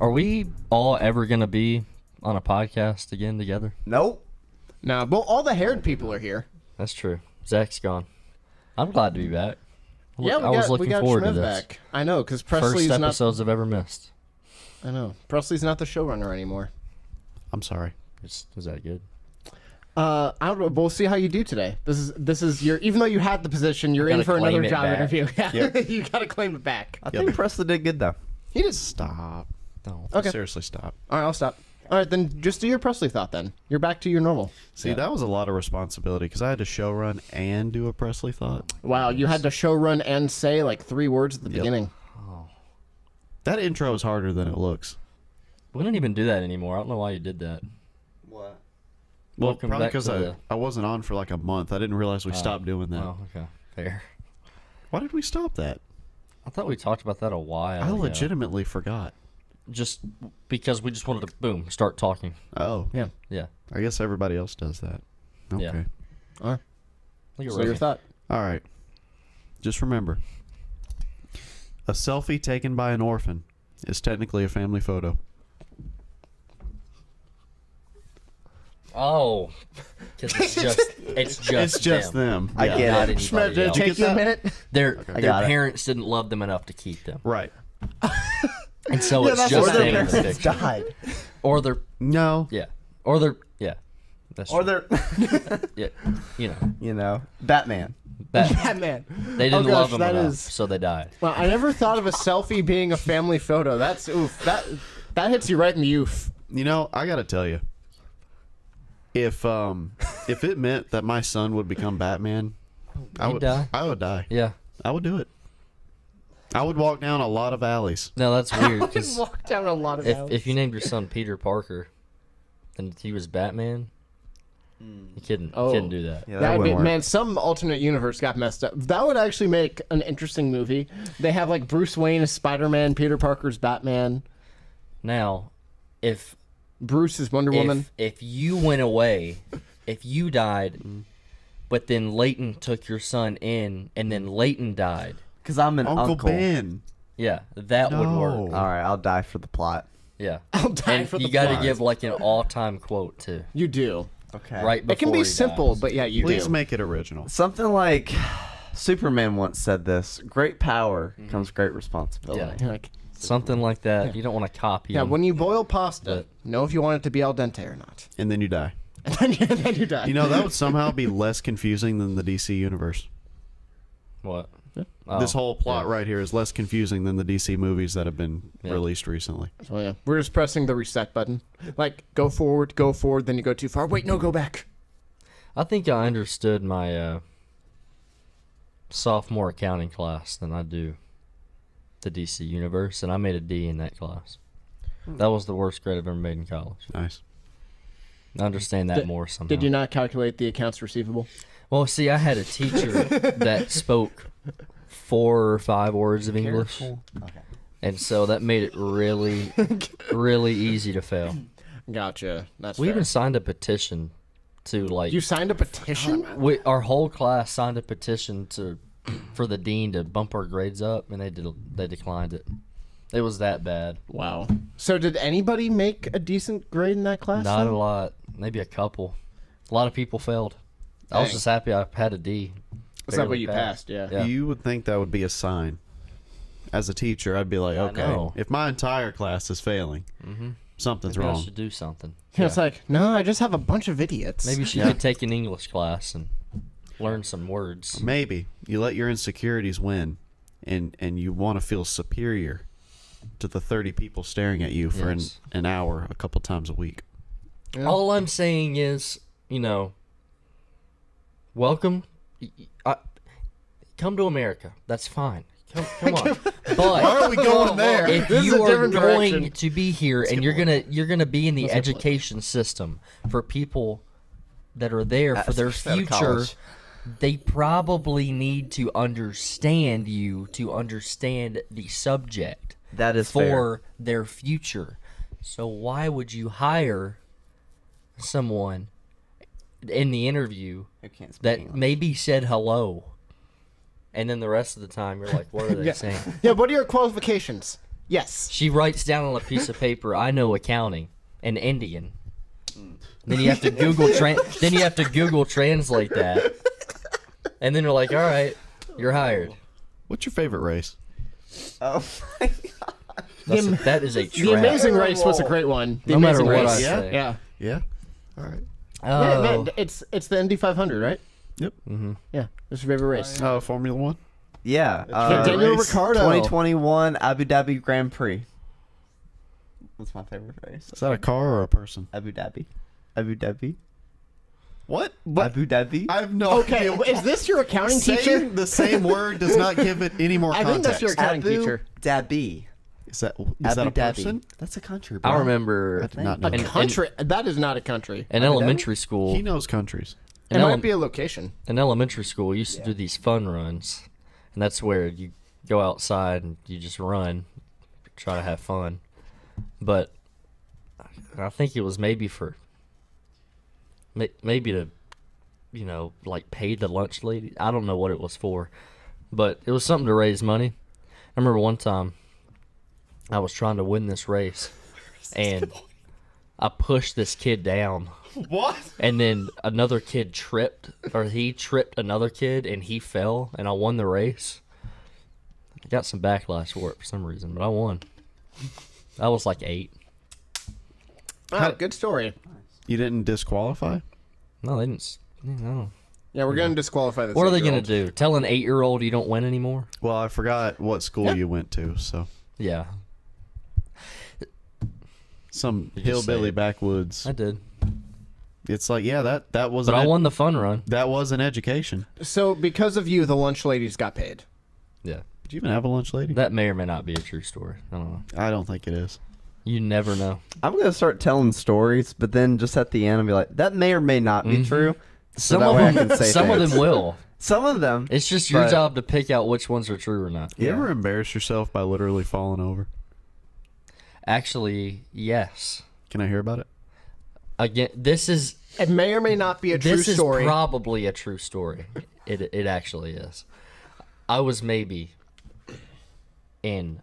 Are we all ever gonna be on a podcast again together? Nope. No, well, all the haired people are here. That's true. Zach's gone. I'm glad to be back. Yeah, look- we I was got, looking we got forward to this. back. I know, because Presley's First not. episodes I've ever missed. I know. Presley's not the showrunner anymore. I'm sorry. Is, is that good? Uh, I don't know. We'll see how you do today. This is this is your. Even though you had the position, you're in Gotta for another it job back. interview. Yep. you gotta claim it back. I think Presley did good though. He just. Stop. No. Okay. Seriously, stop. All right, I'll stop. All right, then just do your Presley thought. Then you're back to your normal. See, that was a lot of responsibility because I had to show run and do a Presley thought. Wow, you had to show run and say like three words at the Yep. beginning. That intro is harder than it looks. We don't even do that anymore. I don't know why you did that. What? Well, Welcome probably because I, the- I wasn't on for like a month. I didn't realize we oh, stopped doing that. Oh, okay. Fair. Why did we stop that? I thought we talked about that a while I ago. legitimately forgot. Just because we just wanted to boom start talking. Oh, Yeah. Yeah. I guess everybody else does that. Okay. Yeah. All right. Look at So your thought. All right. Just remember a selfie taken by an orphan is technically a family photo. Oh, because it's just it's just It's just them. I Yeah, get not it. Schmidt, did it else. take get you a that? minute? Their I their got it. parents didn't love them enough to keep them, Right. and so Yeah, it's that's just what them their in the parents picture. died. Or they're No. yeah, or they're yeah. That's Or true. they're, yeah, you know, you know, Batman. that, Batman. they didn't Oh, gosh, love them that enough, is- so they died. Well, I never thought of a selfie being a family photo. That's oof. That that hits you right in the oof. You know, I got to tell you. If um if it meant that my son would become Batman, I He'd would die. I would die. Yeah, I would do it. I would walk down a lot of alleys. no, that's weird because Walk down a lot of if alleys. if you named your son Peter Parker, and he was Batman, you couldn't Oh. couldn't do that. Yeah, that That would be, wouldn't work. man, some alternate universe got messed up. That would actually make an interesting movie. They have like Bruce Wayne as Spider Man, Peter Parker's Batman, Now, if Bruce is Wonder Woman. If, if you went away, if you died, mm-hmm. but then Layton took your son in, and then Layton died, Because I'm an Uncle, uncle. Ben. yeah, that would work. No. All right, I'll die for the plot. Yeah, I'll die and for the you got to give like an all-time quote too, You do. Okay. right? It can before be he simple, dies. but yeah, you Please do. make it original. Something like Superman once said this: "Great power mm-hmm. comes great responsibility." Yeah. You're like, something like that. You don't want to copy. yeah, him. when you boil pasta, But- know if you want it to be al dente or not. And then you die. And then you, then you die. You know, that would somehow be less confusing than the DC universe. what? this Oh, whole plot yeah. right here is less confusing than the DC movies that have been Yeah. released recently. So yeah, we're just pressing the reset button. Like go forward, go forward, then you go too far. Wait, no, go back. I think I understood my uh, sophomore accounting class than I do the DC universe, and I made a D in that class. Hmm. That was the worst grade I've ever made in college. Nice. I understand that Did- more somehow. Did you not calculate the accounts receivable? Well, see, I had a teacher that spoke four or five words of English, Okay. and so that made it really, really easy to fail. Gotcha. That's We fair. even signed a petition to like You signed a petition? we, our whole class signed a petition to for the dean to bump our grades up, and they did they declined it. It was that bad. Wow. So did anybody make a decent grade in that class? Not then? a lot, maybe a couple. A lot of people failed. I was just happy I had a D. Is that what you passed? Yeah. Yeah. You would think that would be a sign. As a teacher, I'd be like, I okay, if my entire class is failing, mm-hmm. something's Maybe I wrong. should do something. Yeah, It's like, no, I just have a bunch of idiots. Maybe she could take an English class and learn some words. Maybe you let your insecurities win, and and you want to feel superior to the thirty people staring at you for Yes. an, an hour a couple times a week. All I'm saying is, you know, welcome. y- y- I, come to America. That's fine. Come, come on. But Why are we going there? if This is you a are going direction. to be here and you're gonna you're gonna be in the Let's education system for people that are there for That's their future, college. They probably need to understand you to understand the subject That is for fair. their future. So why would you hire someone in the interview can't that English. maybe said hello, and then the rest of the time you're like, what are they Yeah. saying? Yeah, what are your qualifications? Yes. She writes down on a piece of paper, "I know accounting and Indian." Hmm. Then you have to Google tran- Then you have to Google translate that, and then you're like, "All right, you're hired." What's your favorite race? Oh my god. That's The- a, that is a trap. The Amazing Race was a great one. The No matter Amazing what I Race. Yeah? say. Yeah. Yeah. All right. Yeah, Oh, man, it's it's the Indy 500, right? Yep. Yeah, that's your favorite race. Uh, Formula One. Yeah. Yeah, Uh, Daniel race. Ricciardo. 2021 Abu Dhabi Grand Prix. That's my favorite race? Is that a car or a person? Abu Dhabi. Abu Dhabi. What? Abu Dhabi. I have no Okay, idea. is this your accounting teacher? The same word does not give it any more I context. think that's your accounting Abu teacher. Dhabi. Is that is Abu that a Dhabi. person? That's a country. Bro. I remember I did not know. A In- that. country. that is not a country. in elementary school. He knows countries. It in, might be a location. in elementary school, we used to do these fun runs, and that's where you go outside and you just run, try to have fun. But I think it was maybe for may- maybe to you know like pay the lunch lady. I don't know what it was for, but it was something to raise money. I remember one time I was trying to win this race, and I pushed this kid down. What? And then another kid tripped, or he tripped another kid, and he fell, and I won the race. I got some backlash for it for some reason, but I won. I was like eight. Ah, good story. You didn't disqualify? No, they didn't. No. Yeah, we're gonna disqualify this. What are they gonna do? Tell an eight-year-old you don't win anymore? Well, I forgot what school you went to, so Yeah, some Did you say hillbilly it? backwoods. I did. It's like, yeah, that that was But an I ed- won the fun run. that was an education. So because of you, the lunch ladies got paid. Yeah, Did you even have a lunch lady? that may or may not be a true story. I don't know. I don't think it is. You never know. I'm gonna start telling stories, but then just at the end, I'll be like, that may or may not be Mhm. true. So Some of them, can say some of them will. Some of them. It's just your job to pick out which ones are true or not. You Yeah. ever embarrass yourself by literally falling over? Actually, yes. Can I hear about it? Again, this is It may or may not be a true story. this story. is probably a true story. It it actually is. I was maybe in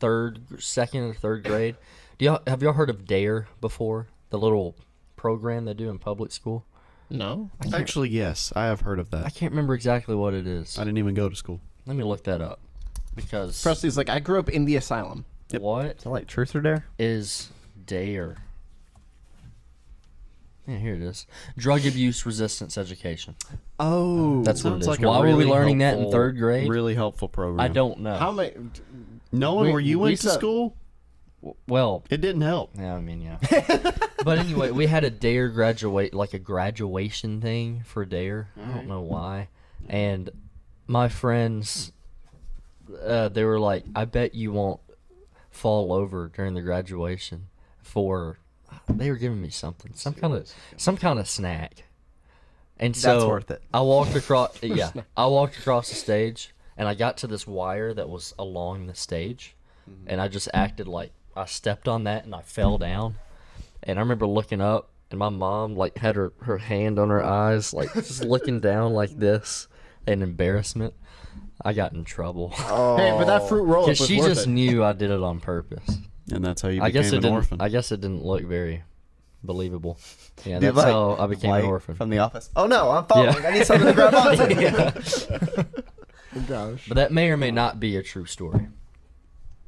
third, second or third grade. Do y'all have y'all heard of Dare before? The little program they do in public school. no. Actually, yes, I have heard of that. I can't remember exactly what it is. I didn't even go to school. Let me look that up because Presley's like, I grew up in the asylum. what Is that like truth or dare? is Dare? Yeah, here it is. Drug abuse resistance education. Oh, That's what it Sounds is. like a Why were we really learning that in third grade? Really helpful program. I don't know. how many? Knowing We- where you we went to said- school, well, it didn't help. Yeah, I mean, yeah. but anyway, we had a Dare graduate, like a graduation thing for Dare. I don't know why. And my friends, uh, they were like, "I bet you won't fall over during the graduation." For they were giving me something, some kind of some kind of snack. And so That's worth it. I walked across. Yeah, I walked across the stage, and I got to this wire that was along the stage, mm-hmm. and I just acted like I stepped on that and I fell down. And I remember looking up, and my mom like had her her hand on her eyes, like just looking down like this in embarrassment. I got in trouble Hey, but that fruit roll up because she worth just it. knew I did it on purpose. And that's how you became I guess it an didn't. orphan. I guess it didn't look very believable. Yeah, Dude, that's like, how I became an orphan. From the office. Oh no, I'm falling. Yeah. I need something to grab onto. Gosh. But that may or may not be a true story.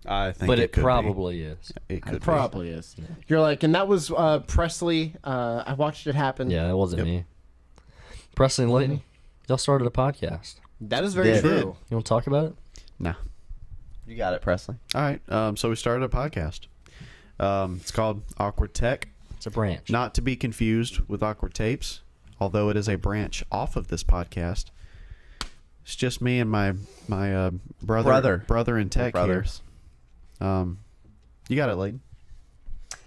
I think But it, it, could be. probably is. It could It probably is. You're like, and that was uh, Presley. Uh, I watched it happen. Yeah, it wasn't Yep. me. Presley and Layton, y'all started a podcast. That is very Did. true. You want to talk about it? be. Nah. You got it, Presley. All right. Um, so we started a podcast. Um, it's called Awkward Tech. It's a branch. Not to be confused with Awkward Tapes, although it is a branch off of this podcast. It's just me and my my uh, brother Brother. brother in tech Brothers. here. Um, you got it, Layton.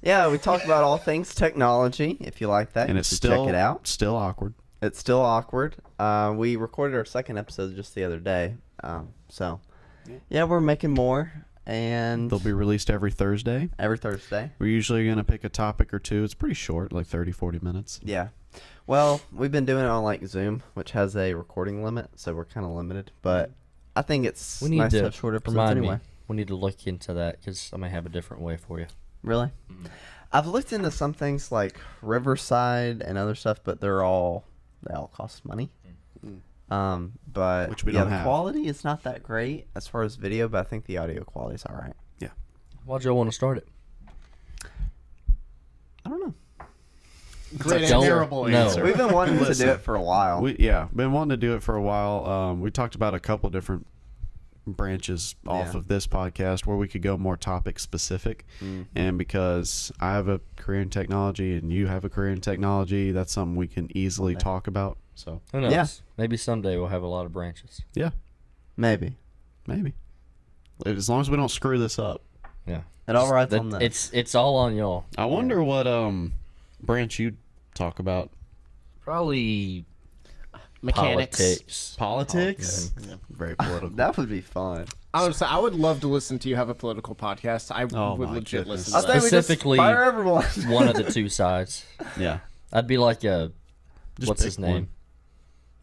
Yeah, we talk about all things technology. If you like that, And you it's still check it out. Still awkward. It's still awkward. Uh, we recorded our second episode just the other day. Um, so, yeah, we're making more, and They'll be released every Thursday. every Thursday. We're usually going to pick a topic or two. It's pretty short, like 30, 40 minutes. Yeah, Well, we've been doing it on like Zoom, which has a recording limit, so we're kind of limited. But I think it's We need nice to to have short episodes remind anyway. me. We need to look into that because I may have a different way for you. Really? Mm-hmm. I've looked into some things like Riverside and other stuff, but they're all they all cost money. Um, but Which we yeah, don't the have. quality is not that great as far as video, but I think the audio quality is all right. Yeah. Why'd y'all want to start it? I don't know. Great Don't- terrible no. answer. We've been wanting to do it for a while. We yeah, been wanting to do it for a while. Um, we talked about a couple different branches off Yeah. of this podcast where we could go more topic specific. Mm. And because I have a career in technology and you have a career in technology, that's something we can easily Okay. talk about. So Who knows? Yeah. Maybe someday we'll have a lot of branches. yeah, Maybe maybe as long as we don't screw this up. Yeah. it all rides That- on that. it's it's all on y'all. I wonder what um branch you talk about. Probably Mechanics. politics. Politics. Very political. that would be fun. Honestly, I would love to listen to you have a political podcast. I Oh would legit goodness. listen to think that. Specifically- fire everyone. One of the two sides. yeah. I'd be like a Just what's his name? one.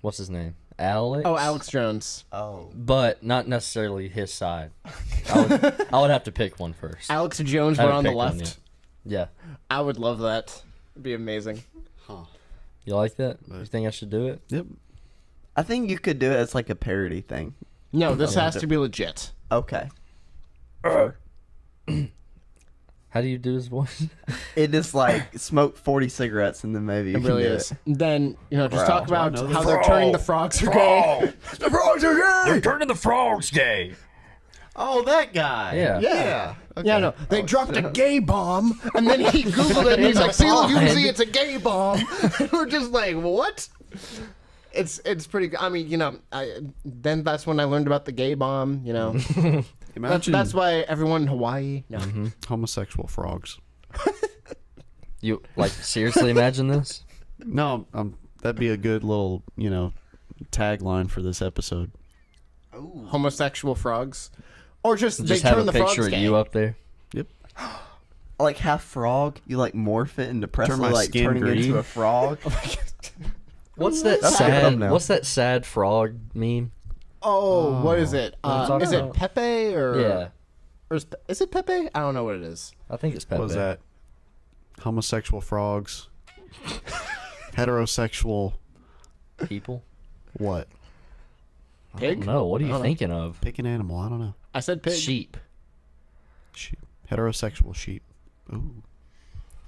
What's his name? Alex. Oh, Alex Jones. oh, But not necessarily his side. I would, I would have to pick one first. Alex Jones I were on the picked one left. Yeah. I would love that. It'd be amazing. You like that? You think I should do it? Yep. I think you could do it as like a parody thing. No, this has to be legit. Okay. How do you do his voice? It is like smoke forty cigarettes and then maybe you It really is. It. Then you know, just Bro, talk about how they're turning the frogs are gay. The frogs are gay. They're turning the frogs gay. Oh, that guy. Yeah. Yeah. Okay. Yeah, no. They dropped a gay bomb, and then he googled it, and he's like, "See, look, you can see it's a gay bomb." We're just like, "What?" It's it's pretty. I mean, you know, I, then that's when I learned about the gay bomb. You know, that's, Imagine that's why everyone in Hawaii. No, homosexual frogs. You like seriously imagine this? No, um, that'd be a good little, you know, tagline for this episode. homosexual frogs, or just, Just they have turn a the frogs picture of gay. you up there. Yep. Like half frog, you like morph it into Presley, my like skin turning green. into a frog. What's that That's good sad? thumbnail. What's that sad frog meme? Oh, what is it? What I'm Uh, talking is it about. Pepe or Yeah, Or is, is it Pepe? I don't know what it is. I think it's Pepe. What was that? Homosexual frogs. Heterosexual. People? What? Pig? No, I don't know. What are you thinking of? Pick an animal. I don't know. I said pig. Sheep. Sheep. Heterosexual sheep. Ooh.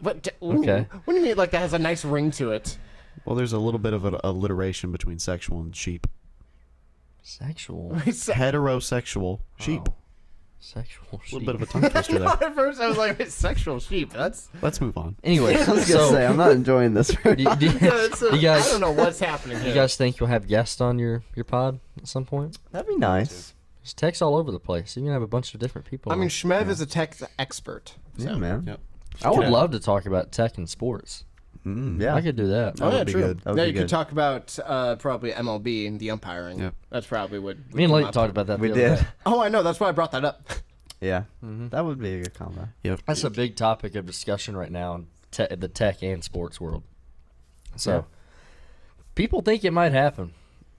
What? d- ooh. Okay. What do you mean? Like that has a nice ring to it? Well, there's a little bit of an alliteration between sexual and sheep. Sexual. Heterosexual sheep. Oh. Sexual A little bit of a tongue twister there. At first, I was like, "It's sexual sheep." That's. Let's move on. Anyway, I was gonna so say I'm not enjoying this. very do, you- much. do you- a- you guys, I don't know what's happening here. you guys think you'll have guests on your your pod at some point? That'd be nice. There's techs all over the place. You can have a bunch of different people. I mean, on. Shmev is a tech expert. Yeah, man. Yep. I would Yeah. love to talk about tech and sports. Mm. Yeah. I could do that. Oh That yeah, true. good. That yeah, you good. could talk about uh, probably MLB and the umpiring. Yep. That's probably what. would Me and come Lake talked about that. We did. day. Oh, I know. That's why I brought that up. Yeah. Mm-hmm. That would be a good combo. Yep. That's a big topic of discussion right now in te- the tech and sports world. So, Yeah. people think it might happen,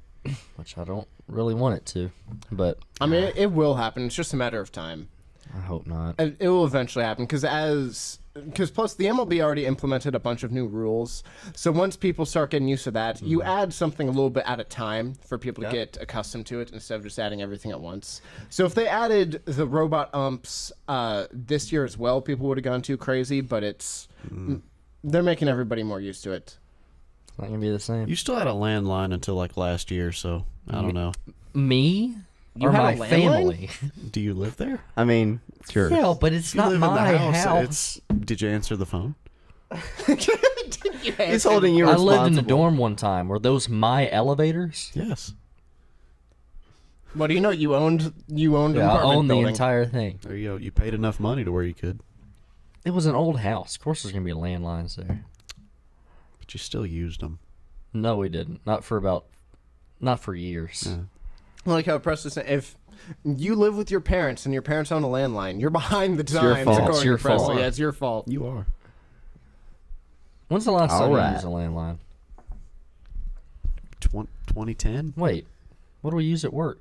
which I don't really want it to, but I mean, it, it will happen. It's just a matter of time. I hope not. It, it will eventually happen because as because plus the MLB already implemented a bunch of new rules. So once people start getting used to that, you add something a little bit at a time for people to get accustomed to it instead of just adding everything at once. So if they added the robot umps uh, this year as well, people would have gone too crazy. But it's they're making everybody more used to it. It's not gonna be the same. You still had a landline until like last year, so I don't know. Me You or had a my landline? family? Do you live there? I mean, it's yours. yeah, but it's You not live in the my house, house. it's- Did you answer the phone? He's holding you I lived in the dorm one time. Were those my elevators? Yes. What do you know? You owned you owned an Yeah, I apartment own the building. entire thing. There you go. You paid enough money to where you could, It was an old house. Of course, there's gonna be landlines there. But you still used them. No, we didn't. Not for about, not for years. Yeah. Like how Preston said, if you live with your parents and your parents own a landline, you're behind the your times. fault. It's your fault. Yeah, it's your fault. You are. When's the last time All you used a landline? 2010. Wait, what do we use at work?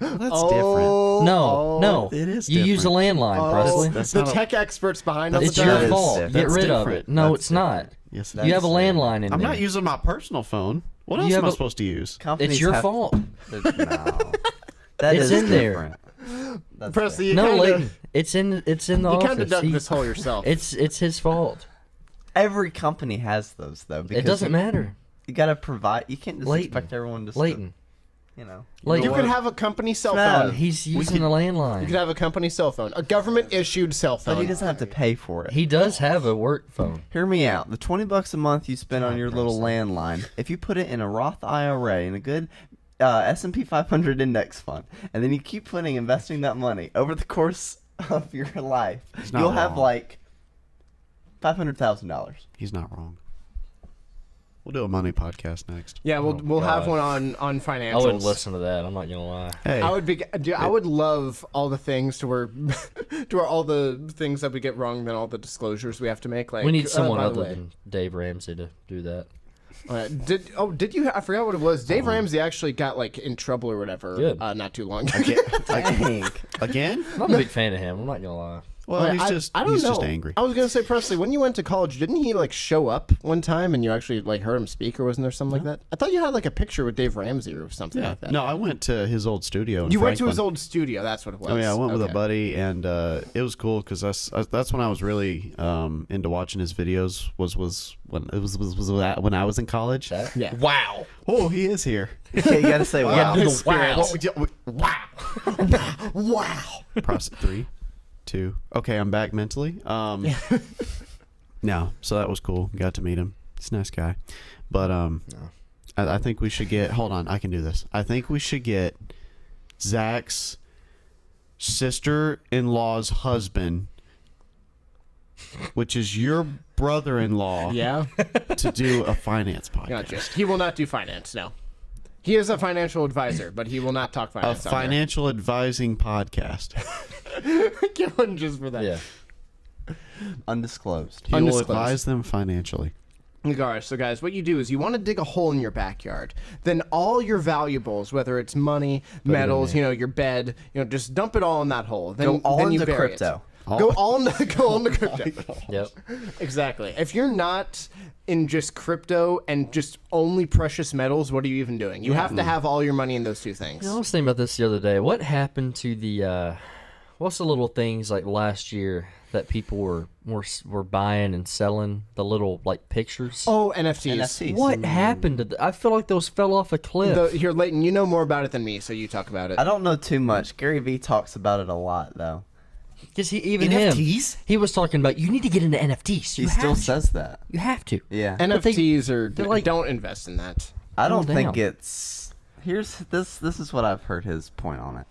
Well, that's Oh, No, oh. no. It is You use a landline, Oh, Presley. That's the not a- tech experts behind us. it's that your is fault. different. Get That's rid of it. No, That's it's not. Yes, You have a That's landline in I'm there. not using my personal phone. What else am I supposed to use? It's your have- fault. No. That It's is in there. different. That's Presley, you No, kinda, Layton. It's in. It's in the You office. kind of dug He- this hole yourself. It's it's his fault. Every company has those though. It doesn't matter. You gotta provide. You can't just Layton. expect everyone to. Layton. You know. Layton. you could have a company cell No. phone. He's using could- landline. You landline. could have a company cell phone, a government issued cell phone. But he phone. doesn't have to pay for it. He does have a work phone. Hear me out. The twenty bucks a month you spend on your little landline, if you put it in a Roth IRA in a good uh, S and P 500 index fund, and then you keep putting investing that money over the course of your life, not you'll have wrong. like five hundred thousand dollars. He's not wrong. We'll do a money podcast next. Yeah, we'll Oh, we'll have God. one on on financials. I wouldn't listen to that. I'm not gonna lie. Hey, I would be. Dude, I would love all the things to where, to where all the things that we get wrong, then all the disclosures we have to make. Like we need uh, someone by the other than Dave Ramsey to do that. uh, did oh did you? I forgot what it was. Dave Ramsey actually got like in trouble or whatever. Good. Uh, not too long. Dang. again? I'm not a big fan of him. I'm not gonna lie. Well, Wait, he's I, just I don't he's know. just angry. I was gonna say Presley, when you went to college, didn't he like show up one time and you actually like heard him speak or wasn't there something like that? I thought you had like a picture with Dave Ramsey or something Yeah. like that. No, I went to his old studio. In you went to his old studio. That's what it was. Oh yeah, I went with a buddy, and uh, it was cool because that's uh, that's when I was really um, into watching his videos. Was was when it was was, was when I was in college. That? Yeah. Wow. Oh, he is here. yeah, you gotta say wow. do the wow. wow. Wow. Process three, two. Okay, I'm back mentally. Um, no, so that was cool. Got to meet him. He's a nice guy, but um, I, I think we should get. Hold on, I can do this. I think we should get Zach's sister-in-law's husband, which is your brother-in-law, Yeah. to do a finance podcast. Gotcha. He will not do finance. No. He is a financial advisor, but he will not talk A finance. on there. financial advising podcast. Get one just for that. Yeah. Undisclosed. He will Undisclosed. advise them financially. Guys, so guys, what you do is you want to dig a hole in your backyard. Then all your valuables, whether it's money, metals, you know, your bed, you know, just dump it all in that hole. Then, Go all then you into bury crypto. It. Go all into go all into crypto. Yep. exactly. If you're not in just crypto and just only precious metals, what are you even doing? You have to have all your money in those two things. I was thinking about this the other day. What happened to the uh what's the little things like last year that people were were were buying and selling the little like pictures? Oh, NFTs. NFTs. What happened to th- I feel like those fell off a cliff. The, here, Layton, you know more about it than me, so you talk about it. I don't know too much. Gary Vee talks about it a lot though. Because he even him he was talking about you need to get into NFTs. He still to. says that. You have to. Yeah. NFTs are they're like- don't invest in that. I don't Cool think down. it's here's this this is what I've heard his point on it.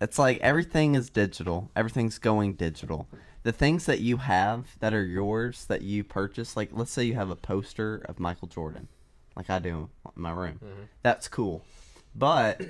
It's like everything is digital. Everything's going digital. The things that you have that are yours that you purchase, like let's say you have a poster of Michael Jordan, like I do in my room. Mm-hmm. That's cool. But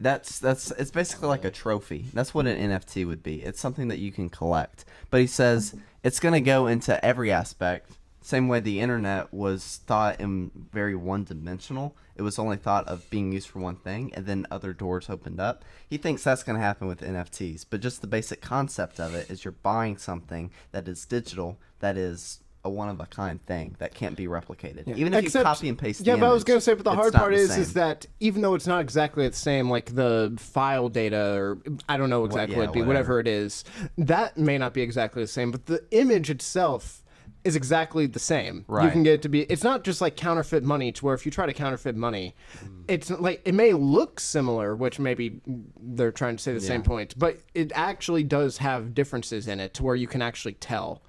that's that's it's basically like a trophy. That's what an NFT would be. It's something that you can collect. But he says it's going to go into every aspect. Same way the internet was thought in very one dimensional. It was only thought of being used for one thing, and then other doors opened up. He thinks that's going to happen with NFTs. But just the basic concept of it is you're buying something that is digital, that is a one of a kind thing that can't be replicated. Even if you copy and paste. It. Yeah, but I was gonna say, but the hard part the is, is that even though it's not exactly the same, like the file data or I don't know exactly what yeah, it'd be, whatever. whatever it is, that may not be exactly the same, but the image itself is exactly the same. Right. You can get it to be. It's not just like counterfeit money, to where if you try to counterfeit money, Mm. it's like it may look similar, which maybe they're trying to say the same point, but it actually does have differences in it to where you can actually tell.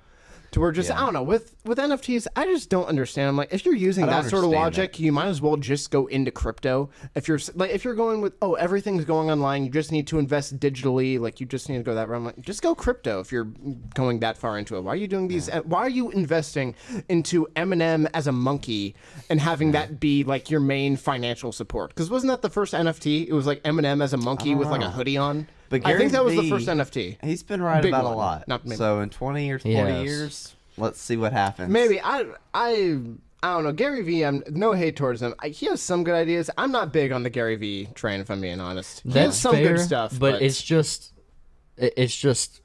To where just I don't know with with NFTs, I just don't understand. I'm like, if you're using that sort of logic, you might as well just go into crypto. If you're like, if you're going with, oh, everything's going online, you just need to invest digitally. Like, you just need to go that route. I'm like, just go crypto. If you're going that far into it, why are you doing these? uh, Why are you investing into Eminem as a monkey and having that be like your main financial support? Because wasn't that the first NFT? It was like Eminem as a monkey with like a hoodie on. But I think that was the first NFT. He's been right Big about one. a lot. Not maybe. so in 20 or 40 Yes. years, let's see what happens. Maybe I I I don't know. Gary Vee, I'm no hate towards him. I, he has some good ideas. I'm not big on the Gary Vee train, if I'm being honest. That's He has That's some fair, good stuff, but, it's just, it- it's just,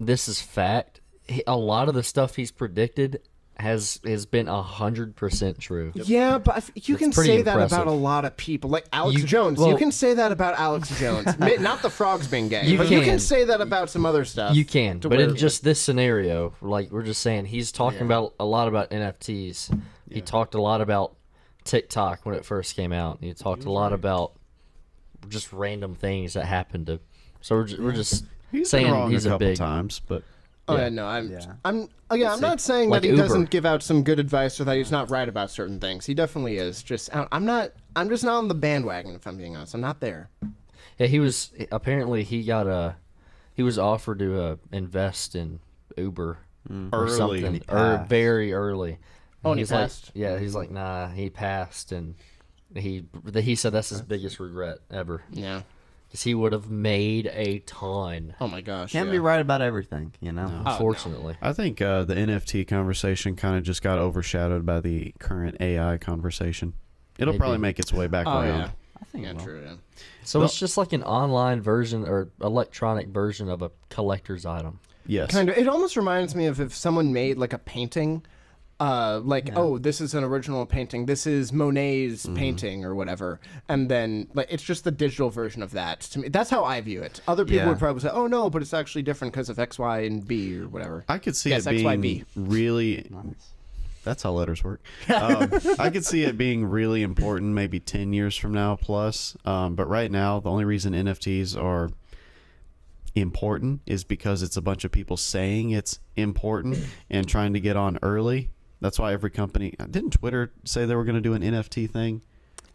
this is fact. He- A lot of the stuff he's predicted has has been a hundred percent true. Yeah, but I f- you can pretty say that about a lot of people. Like Alex You- Jones. you can say that about Alex Jones. Not the frogs being gay. You but you can can. say that about some other stuff. You can, but where- in just this scenario, like we're just saying, he's talking about a lot about NFTs. He talked a lot about TikTok when it first came out. He talked a lot about just random things that happened to. So we're just, we're just He's saying been wrong he's a a couple big. times, but Oh Yeah. yeah, no, I'm, Yeah. I'm, again, I'm not saying Like that he Uber. doesn't give out some good advice or that he's not right about certain things. He definitely is. Just, I- I'm not, I'm just not on the bandwagon. If I'm being honest, I'm not there. Yeah, he was apparently he got a he was offered to uh, invest in Uber or Early. something or passed. very early. Oh, and he he's like, passed? yeah, he's like, nah, he passed, and he he said that's his biggest regret ever Yeah. Because he would have made a ton. Oh my gosh. Can't yeah. be right about everything, you know. no. Unfortunately, I think uh, the NFT conversation kind of just got overshadowed by the current AI conversation. It'll Maybe. probably make its way back Oh around. yeah. I think Yeah, it will. true. Yeah. so it's just like an online version or electronic version of a collector's item. Yes. Kind of. It almost reminds me of if someone made like a painting, uh, like oh, this is an original painting. This is Monet's Mm-hmm. painting or whatever, and then like it's just the digital version of that. To me, that's how I view it. Other people Yeah. would probably say, oh no, but it's actually different because of X, Y, and B or whatever. I could see Yes, it being XYB. really. Nice. That's how letters work. Um, I could see it being really important maybe 10 years from now plus. Um, but right now, the only reason NFTs are important is because it's a bunch of people saying it's important and trying to get on early. That's why every company. Didn't Twitter say they were going to do an NFT thing?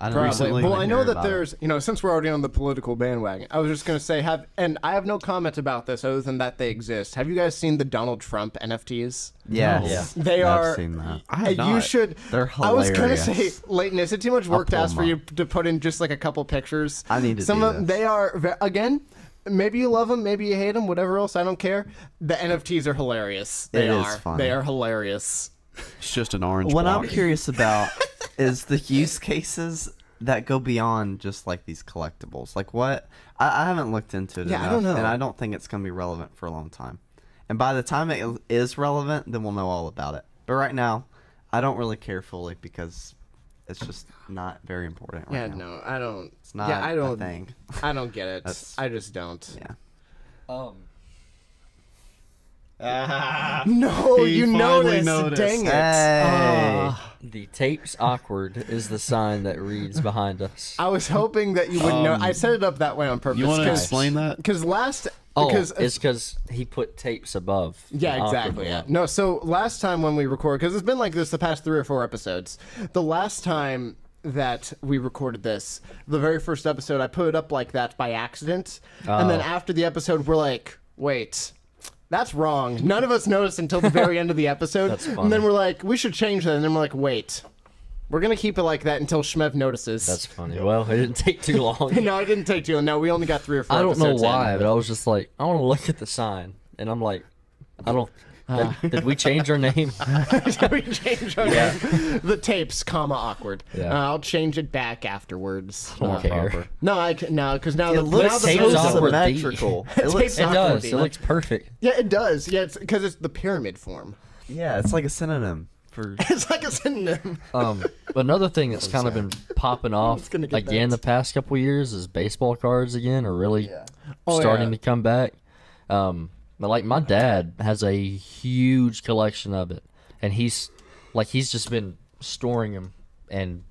I don't recently- Well, I know that about it. there's, you know, since we're already on the political bandwagon, I was just gonna say, have, and I have no comment about this other than that they exist. Have you guys seen the Donald Trump NFTs? Yes. Yeah. They I've are. seen that. I have Uh, You not. should. They're hilarious. I was gonna say, Layton, is it too much work to ask for you to put in just like a couple pictures? I need to Some do of this. they are again. Maybe you love them, maybe you hate them, whatever else. I don't care. The NFTs are hilarious. They It is are. funny. They are hilarious. It's just an orange What block. I'm curious about is the use cases that go beyond just like these collectibles. Like what? I, I haven't looked into it Yeah, I don't know. and I don't think it's gonna be relevant for a long time. And by the time it is relevant, then we'll know all about it. But right now, I don't really care fully because it's just not very important right Yeah, now. no, I don't. It's not yeah, I don't. think. I don't get it. I just don't. Yeah. Um, No, you know this. noticed. Dang it. Hey. Ah. the tape's awkward is the sign that reads behind us. I was hoping that you wouldn't know. I set it up that way on purpose. You want to explain that? Because last. Oh, because it's because he put tapes above. Yeah, exactly. Yeah. No, so last time when we record, because it's been like this the past three or four episodes. The last time that we recorded this, the very first episode, I put it up like that by accident, and then Oh. after the episode, we're like, wait. That's wrong. None of us noticed until the very end of the episode. That's And then we're like, we should change that. And then we're like, wait. We're going to keep it like that until Shmev notices. That's funny. Well, it didn't take too long. no, it didn't take too long. No, we only got three or four I don't know episodes in. why, but I was just like, I want to look at the sign, and I'm like, I don't. Did, did we change our name? we change our name. the tapes, comma awkward. Yeah. Uh, I'll change it back afterwards. I don't Uh, care. No, I can, no, because now It the looks now the Tape's so post- awkward. symmetrical. It Tape's looks, It does. It looks perfect. Yeah, it does. Yeah, it's because it's the pyramid form. yeah, it's like a synonym for. It's like a synonym. Um, but another thing that's kind of been popping off again that. the past couple years is baseball cards again are really Oh, starting yeah. to come back. Um, but like my dad has a huge collection of it, and he's like he's just been storing them, and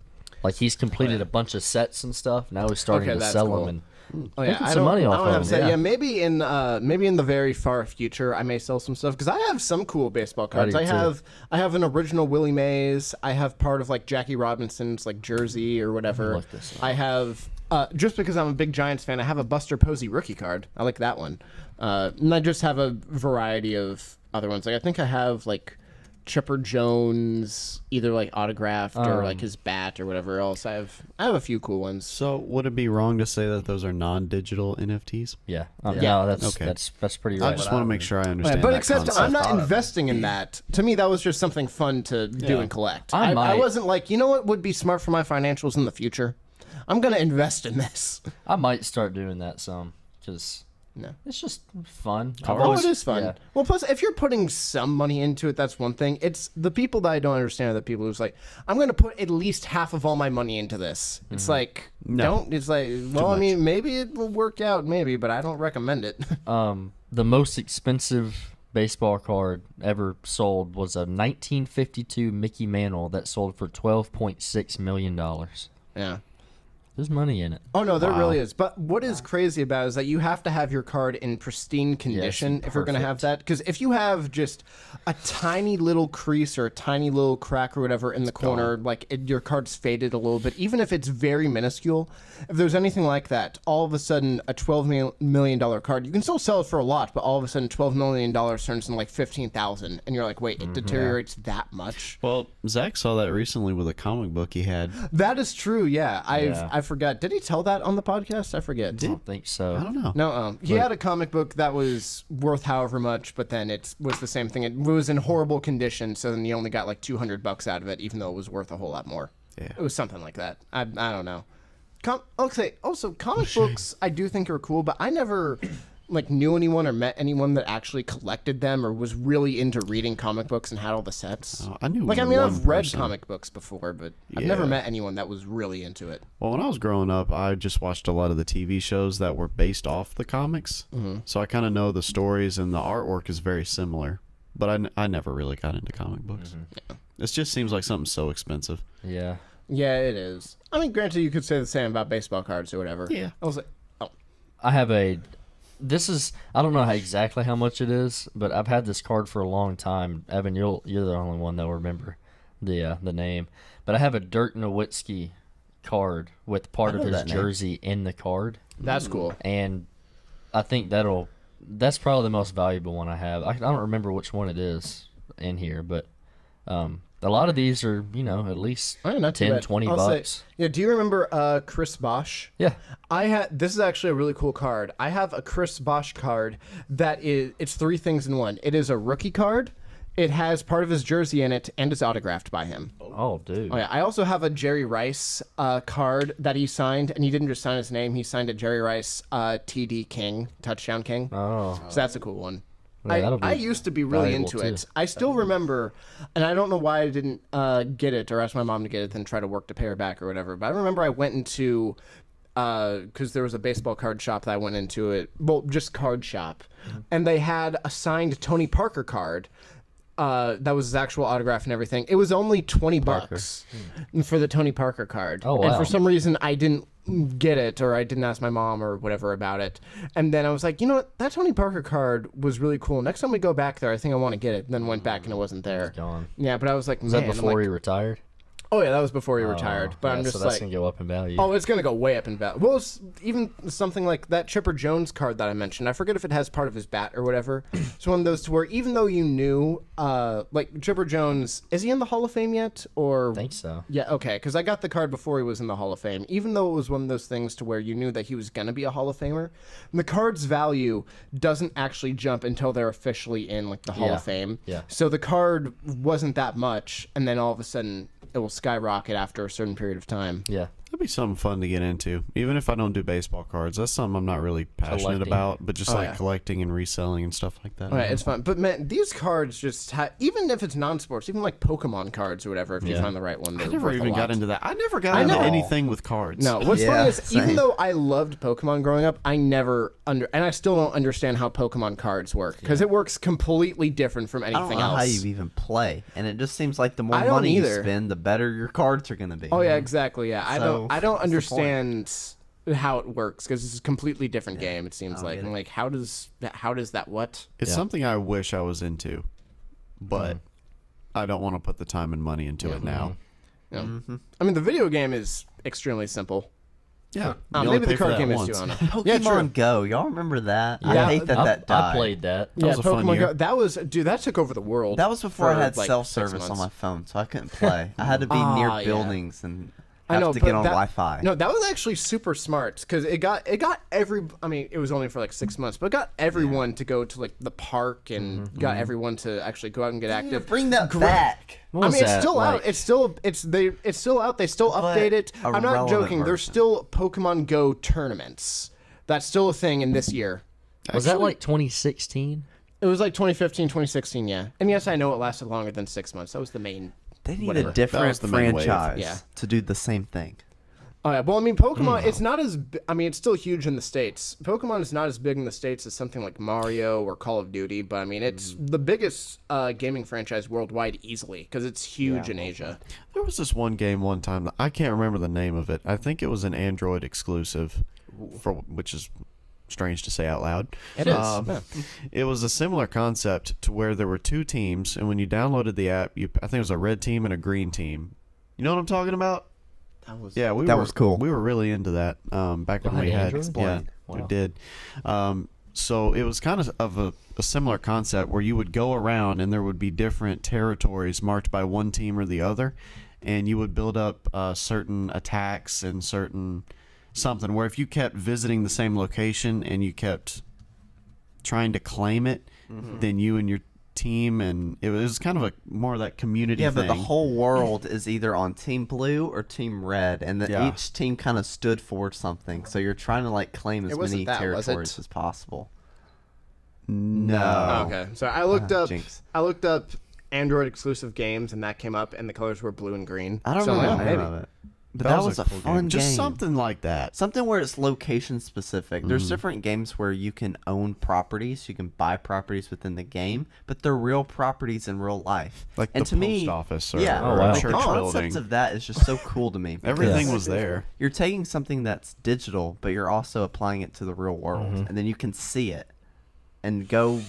like he's completed a bunch of sets and stuff. Now he's starting Okay, to that's sell cool. them, and Oh yeah, Making I some don't, money I off don't of have them, set. yeah. Maybe in uh, maybe in the very far future, I may sell some stuff because I have some cool baseball cards. do I too. have I have an original Willie Mays. I have part of like Jackie Robinson's like jersey or whatever. I like this I have uh, just because I'm a big Giants fan. I have a Buster Posey rookie card. I like that one, uh, and I just have a variety of other ones. Like I think I have like Chipper Jones, either like autographed or like Um, his bat or whatever else. I have I have a few cool ones. So would it be wrong to say that those are non-digital NFTs? Yeah. Um, Yeah. yeah. That's Okay. that's that's pretty I just want to make sure I Right, understand. but that except concept. I'm not thought of it. investing in that. To me, that was just something fun to do and collect. I I, I might. wasn't like, you know what would be smart for my financials in the future? I'm gonna invest in this. I might start doing that some because No. it's just fun. I've Oh, it is fun. yeah. Well, plus, if you're putting some money into it, that's one thing. It's the people that I don't understand are the people who's like, I'm going to put at least half of all my money into this. It's Mm-hmm. like, No. don't. It's like, well, I mean, maybe it will work out, maybe, but I don't recommend it. Um, the most expensive baseball card ever sold was a 1952 Mickey Mantle that sold for 12.6 million dollars. yeah. There's money in it. Oh no, there Wow. really is. But what is crazy about it is that you have to have your card in pristine condition if you're going to have that. Because if you have just a tiny little crease or a tiny little crack or whatever in the corner, like it, your card's faded a little bit, even if it's very minuscule, if there's anything like that, all of a sudden a twelve million dollar card, you can still sell it for a lot, but all of a sudden twelve million dollars turns into like fifteen thousand, and you're like, wait, it mm-hmm. deteriorates that much. Well, Zach saw that recently with a comic book he had. That is true. Yeah, I've Yeah. I forgot. Did he tell that on the podcast? I forget. I don't think so. I don't know. No, um, he had a comic book that was worth however much, but then it was the same thing. It was in horrible condition, so then you only got like two hundred bucks out of it, even though it was worth a whole lot more. Yeah. It was something like that. I, I don't know. Com- okay. Also, comic books I do think are cool, but I never like knew anyone or met anyone that actually collected them or was really into reading comic books and had all the sets. Oh, I knew like I mean, I've read person. comic books before, but I've never met anyone that was really into it. Well, when I was growing up, I just watched a lot of the TV shows that were based off the comics. Mm-hmm. So I kind of know the stories, and the artwork is very similar. But I, n- I never really got into comic books. It just seems like something so expensive. Yeah. Yeah, it is. I mean, granted, you could say the same about baseball cards or whatever. Yeah. I was like, oh, I have a. This is I don't know how exactly how much it is, but I've had this card for a long time. Evan, you'll you're the only one that will remember the uh, the name. But I have a Dirk Nowitzki card with part of his that name. jersey in the card, that's cool. and I think that'll that's probably the most valuable one I have. I, I don't remember which one it is in here, but um, a lot of these are you know at least Oh, not too 10, 20 I'll say- bucks. yeah. Do you remember uh, Chris Bosh? Yeah. I had this is actually a really cool card. I have a Chris Bosh card that is it's three things in one. It is a rookie card. It has part of his jersey in it and is autographed by him. Oh, dude. Oh yeah, I also have a Jerry Rice uh, card that he signed, and he didn't just sign his name; he signed it Jerry Rice, uh, TD King, touchdown king. Oh. So that's a cool one. Yeah, I, I used to be really into too. it. I still remember, and I don't know why I didn't uh, get it or ask my mom to get it, then try to work to pay her back or whatever. But I remember I went into because there was a baseball card shop that I went into it, well, just card shop, Mm-hmm. and they had a signed Tony Parker card. Uh, that was his actual autograph and everything. It was only twenty bucks for the Tony Parker card. Oh, And for some reason, I didn't get it, or I didn't ask my mom or whatever about it. And then I was like, you know what? That Tony Parker card was really cool. Next time we go back there, I think I want to get it. And then went back and it wasn't there. Gone. Yeah, but I was like, Was that before like- he retired? Oh yeah, that was before he retired. But Oh, I'm just so that's like, gonna go up in value. Oh, it's gonna go way up in value. Well, even something like that Chipper Jones card that I mentioned. I forget if it has part of his bat or whatever. it's one of those to where even though you knew, uh, like Chipper Jones, is he in the Hall of Fame yet? Or I think so. yeah, okay, because I got the card before he was in the Hall of Fame. Even though it was one of those things to where you knew that he was gonna be a Hall of Famer, the card's value doesn't actually jump until they're officially in like the Hall Yeah. of Fame. Yeah. So the card wasn't that much, and then all of a sudden it will skyrocket after a certain period of time. Yeah. That'd be something fun to get into. Even if I don't do baseball cards, that's something I'm not really passionate Collecting. about. But just Oh, like yeah. collecting and reselling and stuff like that. All right, it's fun. But man, these cards just ha- even if it's non-sports, even like Pokemon cards or whatever, if you find the right one, I they're never worth a even got into that. I never got I into know. anything with cards. No, what's Yeah, funny is even though I loved Pokemon growing up, I never under and I still don't understand how Pokemon cards work because it works completely different from I don't anything know else. how you even play, and it just seems like the more money either. you spend, the better your cards are going to be. Oh yeah, exactly. Yeah, I don't. I don't what's understand how it works because it's a completely different game. It seems like. get I'm it. like, how does that? How does that? What? It's Yeah. something I wish I was into, but I don't want to put the time and money into it now. You know? I mean, the video game is extremely simple. Yeah. Um, you only maybe pay the for card that game is too. I don't know. Pokemon Yeah, true. Go. Y'all remember that? Yeah, I hate that I, that died. I played that. Yeah, was a fun Pokemon year. Go. That was dude. That took over the world. That was before I for, had like, self service on months. my phone, so I couldn't play. I had to be Ah, near yeah. buildings and I have know, to but get on that- Wi-Fi. No, that was actually super smart because it got it got every. I mean, it was only for like six months, but it got everyone to go to like the park and mm-hmm. got mm-hmm. everyone to actually go out and get active. Bring that Gra- back. What I was mean, it's that, still out. It's still it's they it's still out. They still update it. I'm not relevant joking. There's still Pokemon Go tournaments. That's still a thing in this year. Was that like 2016? It was like 2015, 2016, yeah. And yes, I know it lasted longer than six months. That was the main. They need Whatever. a different the franchise Yeah. to do the same thing. Oh yeah, well, I mean, Pokemon. It's not as. I mean, it's still huge in the states. Pokemon is not as big in the states as something like Mario or Call of Duty, but I mean, it's the biggest uh, gaming franchise worldwide easily because it's huge in Asia. There was this one game one time. I can't remember the name of it. I think it was an Android exclusive, for which is strange to say out loud. It is. Um, yeah. It was a similar concept to where there were two teams, and when you downloaded the app, you I think it was a red team and a green team. You know what I'm talking about? That was. Yeah, we That were, was cool. We were really into that um, back when Y'all we had had. Android? Yeah, Explain. we Wow. did. Um, so it was kind of of a, a similar concept where you would go around and there would be different territories marked by one team or the other, and you would build up uh, certain attacks and certain something. Where if you kept visiting the same location and you kept trying to claim it, Mm-hmm. then you and your team and it was kind of a more of that community Yeah, thing. but the whole world is either on Team Blue or Team Red, and that Yeah. each team kind of stood for something. So you're trying to like claim as many that, territories as possible. no. Oh, okay, so I looked Ah, up. jinx. I looked up Android exclusive games, and that came up, and the colors were blue and green. I don't So, know yeah, the name maybe. of it, but that, was, a, cool fun game. Just something like that. Something where it's location specific. There's Mm. different games where you can own properties, you can buy properties within the game, but they're real properties in real life. Like and the to me, post office or, yeah, Oh, or wow. a like church the building. concepts of that is just so cool to me. because Everything was there. You're taking something that's digital, but you're also applying it to the real world, Mm-hmm. and then you can see it and go,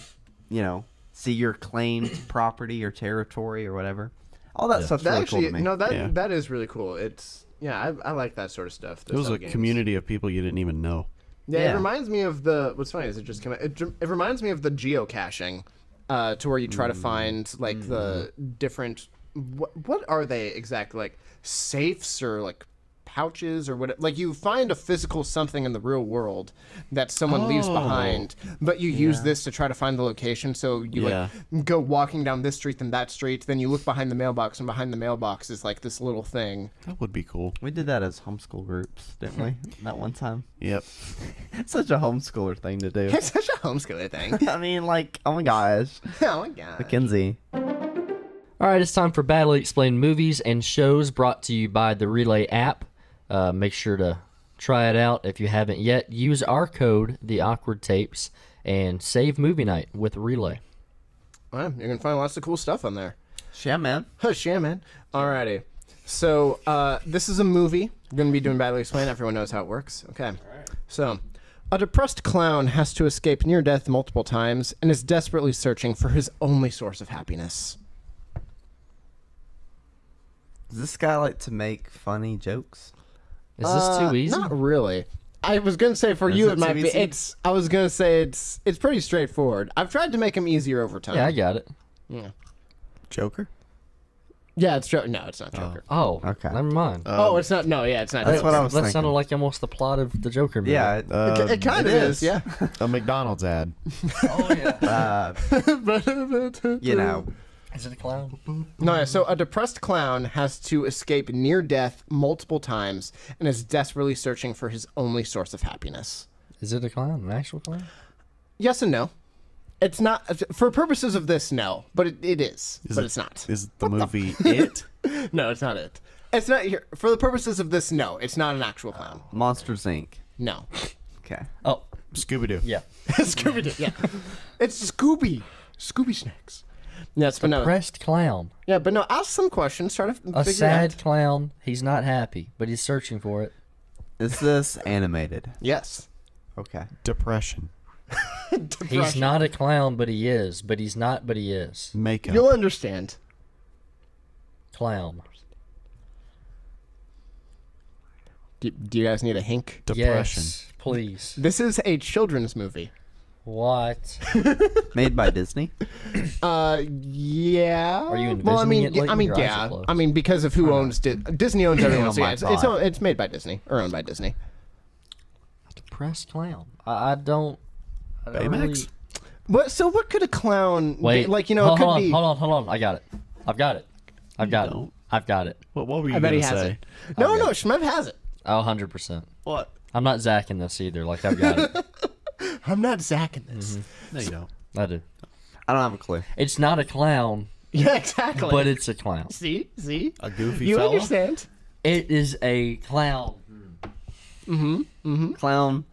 you know, see your claimed property or territory or whatever. All that stuff's That really actually, cool to me. no, that Yeah. that is really cool. It's yeah, I, I like that sort of stuff. It was a games. community of people you didn't even know. Yeah, Yeah. it reminds me of the. What's funny is it just came out. It, it reminds me of the geocaching, uh, to where you try to find like the different. What what are they exactly like safes or like pouches or what? Like you find a physical something in the real world that someone leaves Oh. behind, but you use this to try to find the location. So you Yeah. like go walking down this street then that street, then you look behind the mailbox, and behind the mailbox is like this little thing. That would be cool. we did that as homeschool groups, didn't we? that one time. Yep. It's such a homeschooler thing to do. It's such a homeschooler thing. I mean, like, oh my gosh, oh my god. Mackenzie. All right, it's time for Badly Explained Movies and Shows brought to you by the Relay app. Uh, make sure to try it out if you haven't yet. Use our code, the Awkward Tapes, and save movie night with Relay. Well, you're gonna find lots of cool stuff on there. Yeah, man. Hush, yeah, man. Alrighty. So, uh, this is a movie. We're gonna be doing badly explained. Everyone knows how it works. Okay. So, a depressed clown has to escape near death multiple times and is desperately searching for his only source of happiness. Does this guy like to make funny jokes? Is this Uh, too easy? Not really. I was gonna say for Is you it it might be. easy? It's. I was gonna say it's. It's pretty straightforward. I've tried to make them easier over time. Yeah, I got it. Yeah. Joker? Yeah, it's Joker. No, it's not Joker. Oh, Okay. never mind. Oh, it's not. No, yeah, it's not. That's Joker. what I was that thinking. sounded like almost the plot of the Joker movie. yeah. Uh, It, it kind of is. is. Yeah. a McDonald's ad. Oh yeah. uh, you know, Is it a clown? No, yeah, so a depressed clown has to escape near death multiple times and is desperately searching for his only source of happiness. Is it a clown? An actual clown? Yes and no. It's not for purposes of this. No, but it, it is. Is but it- it's not. Is the movie It? no, it's not it. It's not here for the purposes of this. No, it's not an actual clown. Monsters Inc. No, Okay. Oh, Scooby Doo. yeah. Scooby Doo. Yeah, it's Scooby. Scooby snacks. Yes, but no. Depressed clown. Yeah, but no. Ask some questions. Try to f- A figure sad it out. clown. He's not happy, but he's searching for it. Is this animated? Yes. Okay. Depression. He's Depression. not a clown, but he is. But he's not, but he is. Makeup. You'll understand. Clown. Do, do you guys need a hink? Depression. Yes, please. This is a children's movie. What? Made by Disney. Uh, yeah. Are you Well, I mean, envisioning it, yeah, I mean, Your eyes are yeah. closed. I mean, because of who owns Di- Disney owns everyone. Oh so my yeah, it's, it's, God. it's made by Disney or owned by Disney. Depressed clown. I, I don't. I don't Baymax? really- What? So what could a clown? be? Wait, like you know, hold, it could hold on, be. hold on, hold on. I got it. I've got it. I've got don't. it. I've got it. What, what were you I bet gonna he has say? it. No, no, Shmev has it. Oh, 100%. What? I'm not zacking this either. Like, I've got it. I'm not zacking this. Mm-hmm. No, you don't. I do. I don't have a clue. It's not a clown, Yeah, exactly. but it's a clown. see, see, A goofy you fella. understand? It is a clown. Mm-hmm. Mm-hmm. Clown.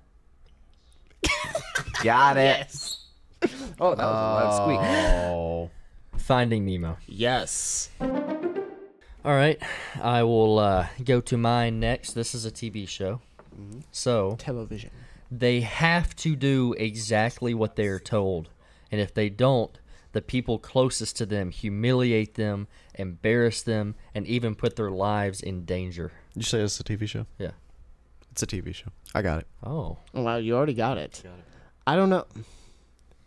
Got it. Oh, that was a loud squeak. Oh. Finding Nemo. Yes. All right, I will uh, go to mine next. This is a TV show. So Television. They have to do exactly what they are told. And if they don't, the people closest to them humiliate them, embarrass them, and even put their lives in danger. You say it's a TV show? Yeah. It's a TV show. I got it. Oh. Oh, wow, you already got it. Got it. I don't know.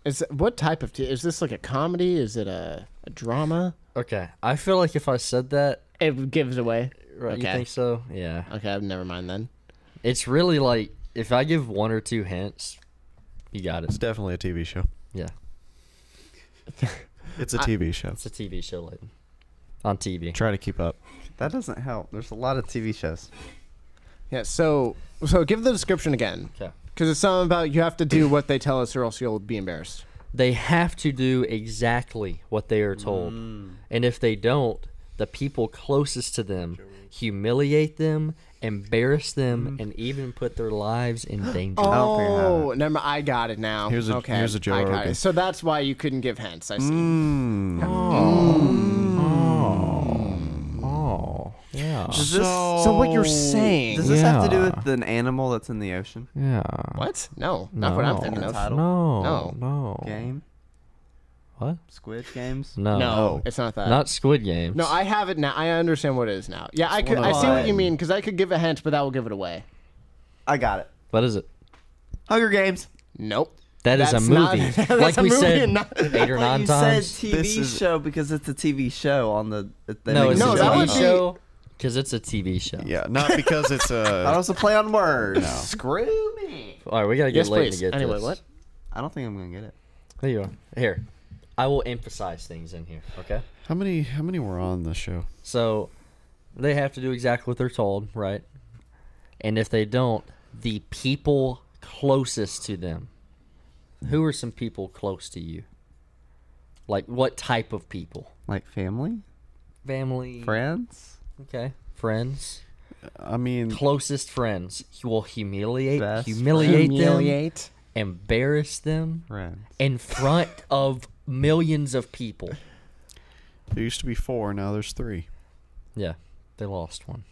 Is what type of t- is this like a comedy? Is it a, a drama? Okay. I feel like if I said that, It gives away. right, you Okay. think so? Yeah. Okay, never mind then. It's really like if I give one or two hints, you got it. It's definitely a TV show. Yeah. It's a TV show. It's a TV show, Layton. On TV. Try to keep up. That doesn't help. There's a lot of TV shows. Yeah. So so give the description again, Okay. because it's something about you have to do what they tell us, or else you'll be embarrassed. They have to do exactly what they are told. Mm. And if they don't, the people closest to them humiliate them, embarrass them, mm-hmm. and even put their lives in danger. don't think I Oh, never. mind, I got it now. Here's a- okay. here's a Joe I got Rogan. it. So that's why you couldn't give hints. I see. Mm. Oh. mm. mm. Oh. oh, yeah. Does this, So what you're saying? does this have to do with an animal that's in the ocean? Yeah. What? No, not what I'm thinking of. Title? No. No. No. Game? What? Squid Games? No. No, it's not that. Not Squid Games. No, I have it now. I understand what it is now. Yeah, I could. I see what you mean because I could give a hint, but that will give it away. I got it. What is it? Hunger Games. Nope. That is That's a not- movie. that's like a we movie said and not- eight or But nine you times. said TV This is- show because it's a TV show on the. They no, make it's a No, a that show. would TV be- show because it's a TV show. Yeah, not because it's That a. was a play on words. Screw me. All right, we gotta get Yes, Layton please. to get Anyway, this. what? I don't think I'm gonna get it. There you are. Here, I will emphasize things in here. Okay. How many? How many were on the show? So they have to do exactly what they're told, right? And if they don't, the people closest to them. Who are some people close to you? Like what type of people? Like family, Family, friends, okay, friends, I mean, closest friends. You will humiliate, Best humiliate them, embarrass them friends. in front of millions of people. there used to be four. Now there's three. Yeah, they lost one.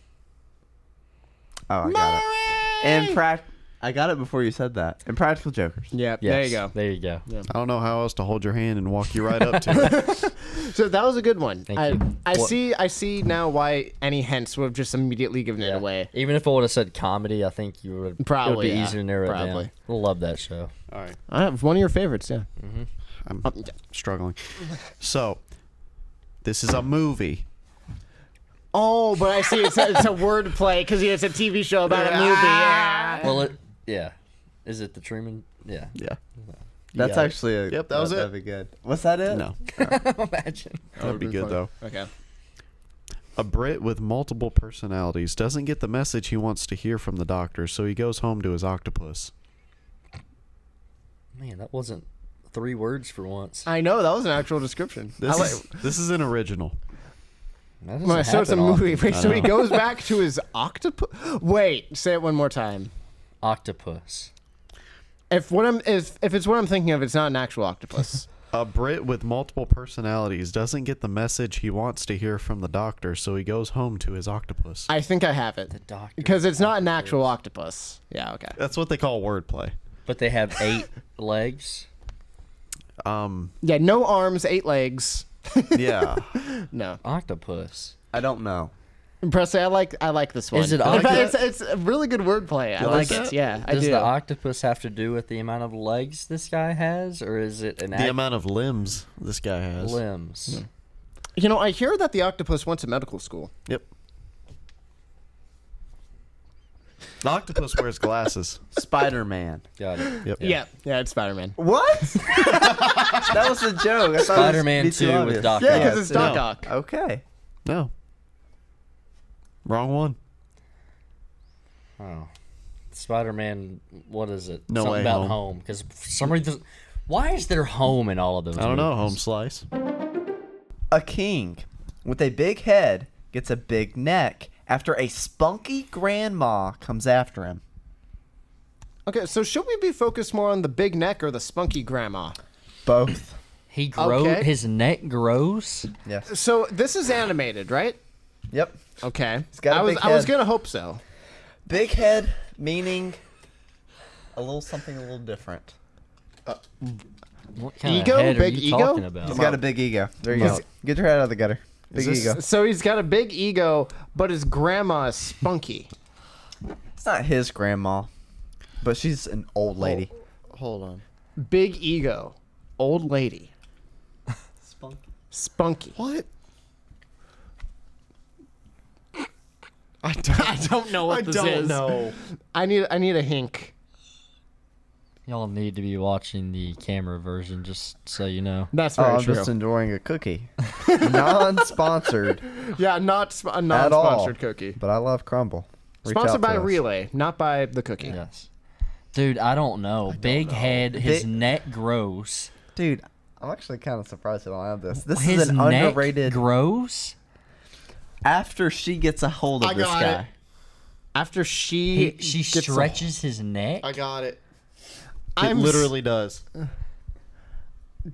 Oh, I got it. And prac. I got it before you said that. And practical jokers. Yep. There you go. There you go. I don't know how else to hold your hand and walk you right up to it. So that was a good one. Thank I, you. I What- see. I see now why any hints would have just immediately given it away. Even if I would have said comedy, I think you would. it would Probably, be yeah. easier to narrow it Probably. down. Love that show. All right, I have one of your favorites. Yeah. Mm-hmm. I'm Um, struggling. So, this is a movie. Oh, but I see it's a, it's a word play because it's a TV show about a movie. Yeah. Well, it yeah. Is it the Truman? Yeah. Yeah. That's got it. actually a. Yep, that was it. That'd it. be good. Was that it? No, Imagine. that'd be good though. Okay. A Brit with multiple personalities doesn't get the message he wants to hear from the doctor, so he goes home to his octopus. Man, that wasn't three words for once. I know that was an actual description. This like- is this is an original. That Well, so it's a movie. often. Wait, so he goes back to his octopus. Wait, say it one more time. Octopus. If what I'm if if it's what I'm thinking of, it's not an actual octopus. A Brit with multiple personalities doesn't get the message he wants to hear from the doctor, so he goes home to his octopus. I think I have it The doctor. because it's not an actual octopus. Yeah. Okay. That's what they call wordplay. But they have eight legs. Um, Yeah. No arms, eight legs. yeah. No. Octopus. I don't know. Presley, I like I like this one. Is it In fact, octopus? it's, it's a really good wordplay. I like like it. that? Yeah, I Does do. the octopus have to do with the amount of legs this guy has, or is it an The act- amount of limbs this guy has. limbs? you know, I hear that the octopus went to medical school. Yep. The octopus wears glasses. Spider Man. Got it. Yep. Yeah, yeah, it's Spider Man. What? that was a joke. I thought it was Spider-Man too 2 with obvious. Doc Yeah, Ock. because it's Doc no. Ock. Okay. No. Wrong one. Oh, Spider-Man. What is it? No Something Way about Home. home. Because for some reason, why is there home in all of those? I don't know. movies? Home slice. A king with a big head gets a big neck after a spunky grandma comes after him. Okay, so should we be focused more on the big neck or the spunky grandma? Both. He grows. Okay. His neck grows. Yes. So this is animated, right? Yep. Okay. got a I was big I was gonna hope so. Big head meaning a little something a little different. Uh, what kind Ego? of head are Big you ego? talking about? He's got a big ego. There you go. Get your head out of the gutter. Big this- ego. So he's got a big ego, but his grandma is spunky. It's not his grandma, but she's an old lady. Hold on. Big ego, old lady, Spunky. spunky. What? I don't, I don't know what I this don't is. know. I need I need a hink. Y'all need to be watching the camera version, just so you know. That's Oh, I'm true. just enjoying a cookie. Non-sponsored, yeah, not sp- a at all. non-sponsored cookie. But I love crumble. Reach out Sponsored to by us. Relay, not by the cookie. Yes. Dude, I don't know. Big head, his Big- neck grows. Dude, I'm actually kind of surprised I don't have this. This his is an neck underrated. grows. after she gets a hold of I this got guy. it. After she He, she gets a- stretches his neck. I got it. I'm it s- literally does.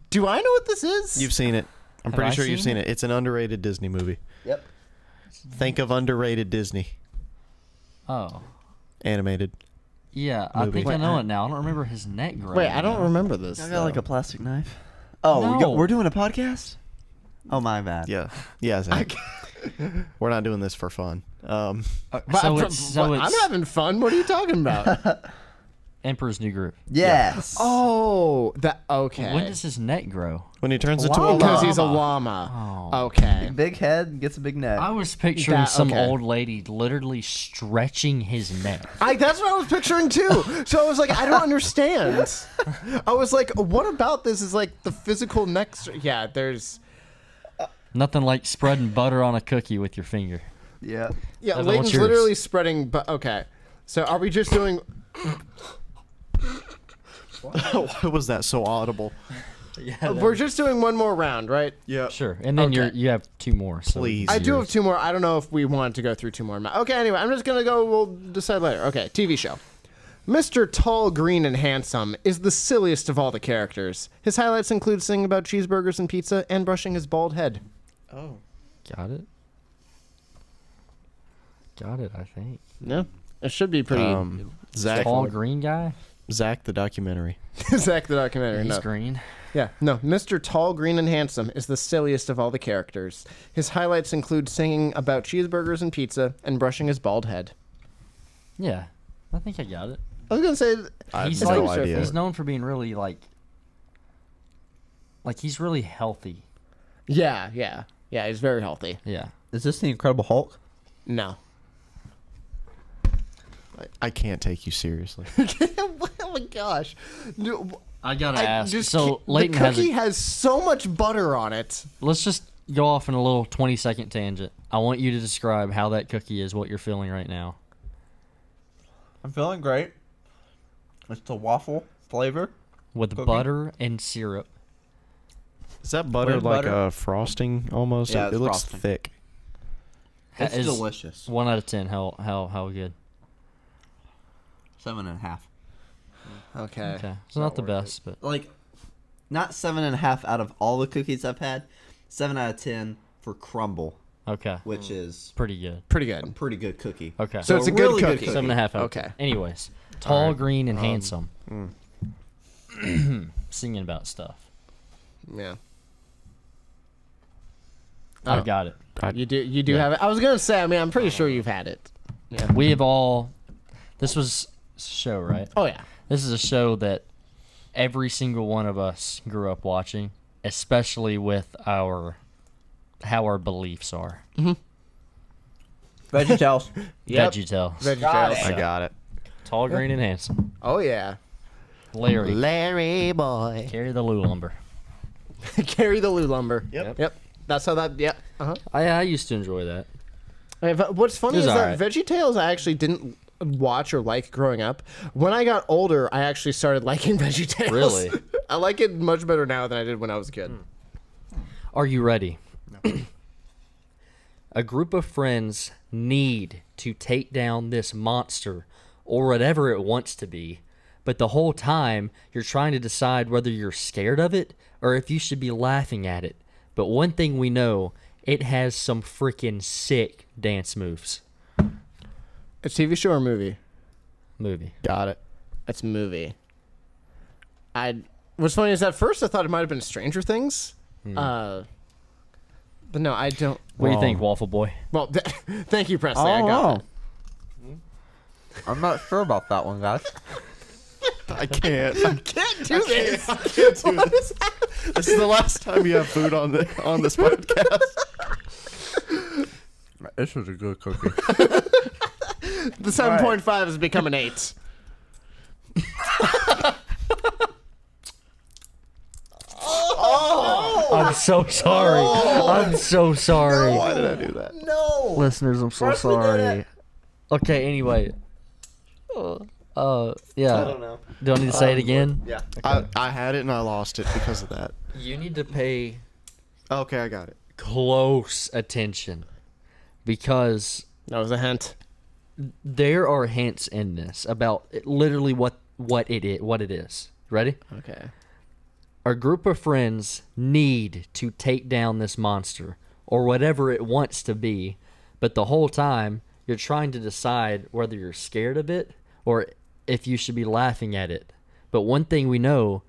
Do I know what this is? You've seen it. I'm Have pretty I sure you've seen seen it. It's an underrated Disney movie. Yep. Think of underrated Disney Oh, animated. yeah. I Movie. think I know I- it now. I don't remember his neck growing. Wait, I don't though. remember this. I got like a plastic knife. Oh, we No. got- we're doing a podcast. Oh my bad. Yeah. Yeah, Zach. We're not doing this for fun. Um, Uh, But so I'm- it's so but it's I'm having fun. What are you talking about? Emperor's New Groove. Yes. oh, that okay. When does his neck grow? when he turns into a Llama. Because he's a llama. llama. Oh. Okay. Big head gets a big neck. I was picturing That- some okay. old lady literally stretching his neck. I, that's what I was picturing too. So I was like, I don't understand. I was like, what about this is like the physical next? Yeah, there's. Uh, Nothing like spreading butter on a cookie with your finger. yeah. Yeah, Evan, what's Layton's yours? literally spreading. But okay, so are we just doing? Why was that so audible? Yeah, We're just doing one more round, right? Yeah. sure. And then you're Okay. you have two more. So Please. I do have two more. I don't know if we want to go through two more. Okay, anyway, I'm just gonna go. We'll decide later. Okay, TV show. Mr. Tall, Green, and Handsome is the silliest of all the characters. His highlights include singing about cheeseburgers and pizza and brushing his bald head. Oh. Got it. Got it. I think. Yeah, it should be pretty. Um, Zach. Tall green guy. Zach the documentary. Zach the documentary. He's no. green. Yeah, no. Mr. Tall, Green, and Handsome is the silliest of all the characters. His highlights include singing about cheeseburgers and pizza and brushing his bald head. Yeah, I think I got it. I was gonna say, I have He's no like idea. he's known for being really like like he's really healthy. yeah, yeah, yeah. He's very healthy. Yeah. Is this the Incredible Hulk? No. I can't take you seriously. oh my gosh. No, I gotta I ask. just So can't- Layton the has. cookie A, has so much butter on it. let's just go off in a little twenty second tangent. I want you to describe how that cookie is, what you're feeling right now. I'm feeling great. It's the waffle flavor. With Cookie? butter and syrup. Is that butter With like butter? a frosting almost? Yeah, it, it's it looks frosting. thick. It's Is delicious. One out of ten. How how how good? Seven and a half. Okay. Okay, it's not the best, but Like, not seven and a half out of all the cookies I've had. Seven out of ten for crumble, okay, which is pretty good. Pretty a good. pretty good cookie. Okay, So it's a good really good cookie. cookie. seven and a half. Out Okay. 10. Anyways, tall, Alright. green, and Um, handsome. mm. Singing about stuff. Yeah. I got it. You do you do have it. I was gonna say. I mean, I'm pretty sure you've had it. Yeah. We have all. This was show, right? Oh yeah. This is a show that every single one of us grew up watching, especially with our how our beliefs are. VeggieTales. Yep. VeggieTales. VeggieTales. I got it. Tall, green, and handsome. Oh yeah. Larry, Larry boy. carry the loo lumber. Carry the loo lumber. Yep. Yep. That's how that. Yep. Uh huh. I, I used to enjoy that. What's funny is that alright. VeggieTales I actually didn't watch or like growing up. When I got older, I actually started liking VeggieTales. Really? I like it much better now than I did when I was a kid. Hmm. Are you ready? a group of friends need to take down this monster or whatever it wants to be, but the whole time you're trying to decide whether you're scared of it or if you should be laughing at it. But one thing we know, it has some freaking sick dance moves. A TV show or movie? Movie. Got it. It's movie. I. What's funny is at first I thought it might have been Stranger Things. Uh, but no, I don't. What do you think, Waffle Boy? Well, th- thank you, Presley. I Oh, got wow. it. I'm not sure about that one, guys. I can't. I Can't do this. can't do this. This is the last time you have food on the on this podcast. This was a good cookie. The seven point five has become an eight. Oh, I'm so sorry. I'm so sorry. Why did I do that? No. Listeners, I'm so sorry. Okay, anyway. Uh, uh, yeah. I don't know. Do I need to say it again? Yeah. I, I had it and I lost it because of that. You need to pay Okay, I got it. close attention because That was a hint. There are hints in this about literally what what it is. What it is. Ready? Okay. A group of friends need to take down this monster or whatever it wants to be, but the whole time you're trying to decide whether you're scared of it or if you should be laughing at it. But one thing we know,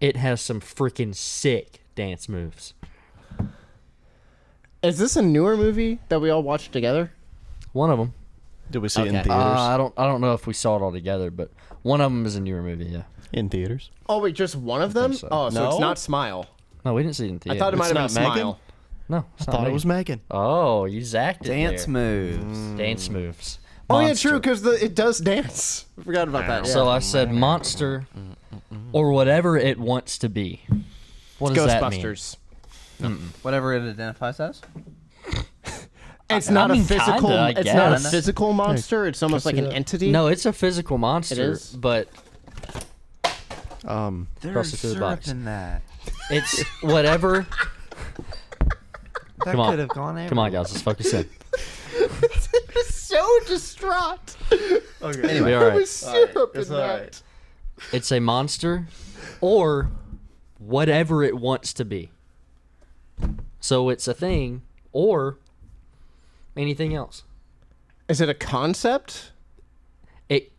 it has some freaking sick dance moves. Is this a newer movie that we all watched together? One of them. Did we see it in Okay. theaters? Uh, I don't. I don't know if we saw it all together, but one of them is a newer movie. Yeah. in theaters. Oh wait, just one of them? so. Oh, so No? it's not Smile. No, we didn't see it in I theater. thought it might It's have been not Megan? Smile. No, it's I not thought it was Megan. Megan. Oh, you zacked it Dance there. moves. Dance moves. Oh yeah, Monster. true, because it does dance. I forgot about that. So. I said monster or whatever it wants to be. What does that mean? Ghostbusters. Whatever it identifies as. It's I not mean, a physical. kinda, it's not a physical monster. It's almost like an that? entity. No, it's a physical monster, is? but Um, There's Cross it through the syrup box. in that. it's whatever. That Come on. could have gone Come on, guys, let's focus in. so distraught. Anyway, all right. was syrup in It's that. alright. It's a monster or whatever it wants to be. So it's a thing or anything else. Is it a concept? It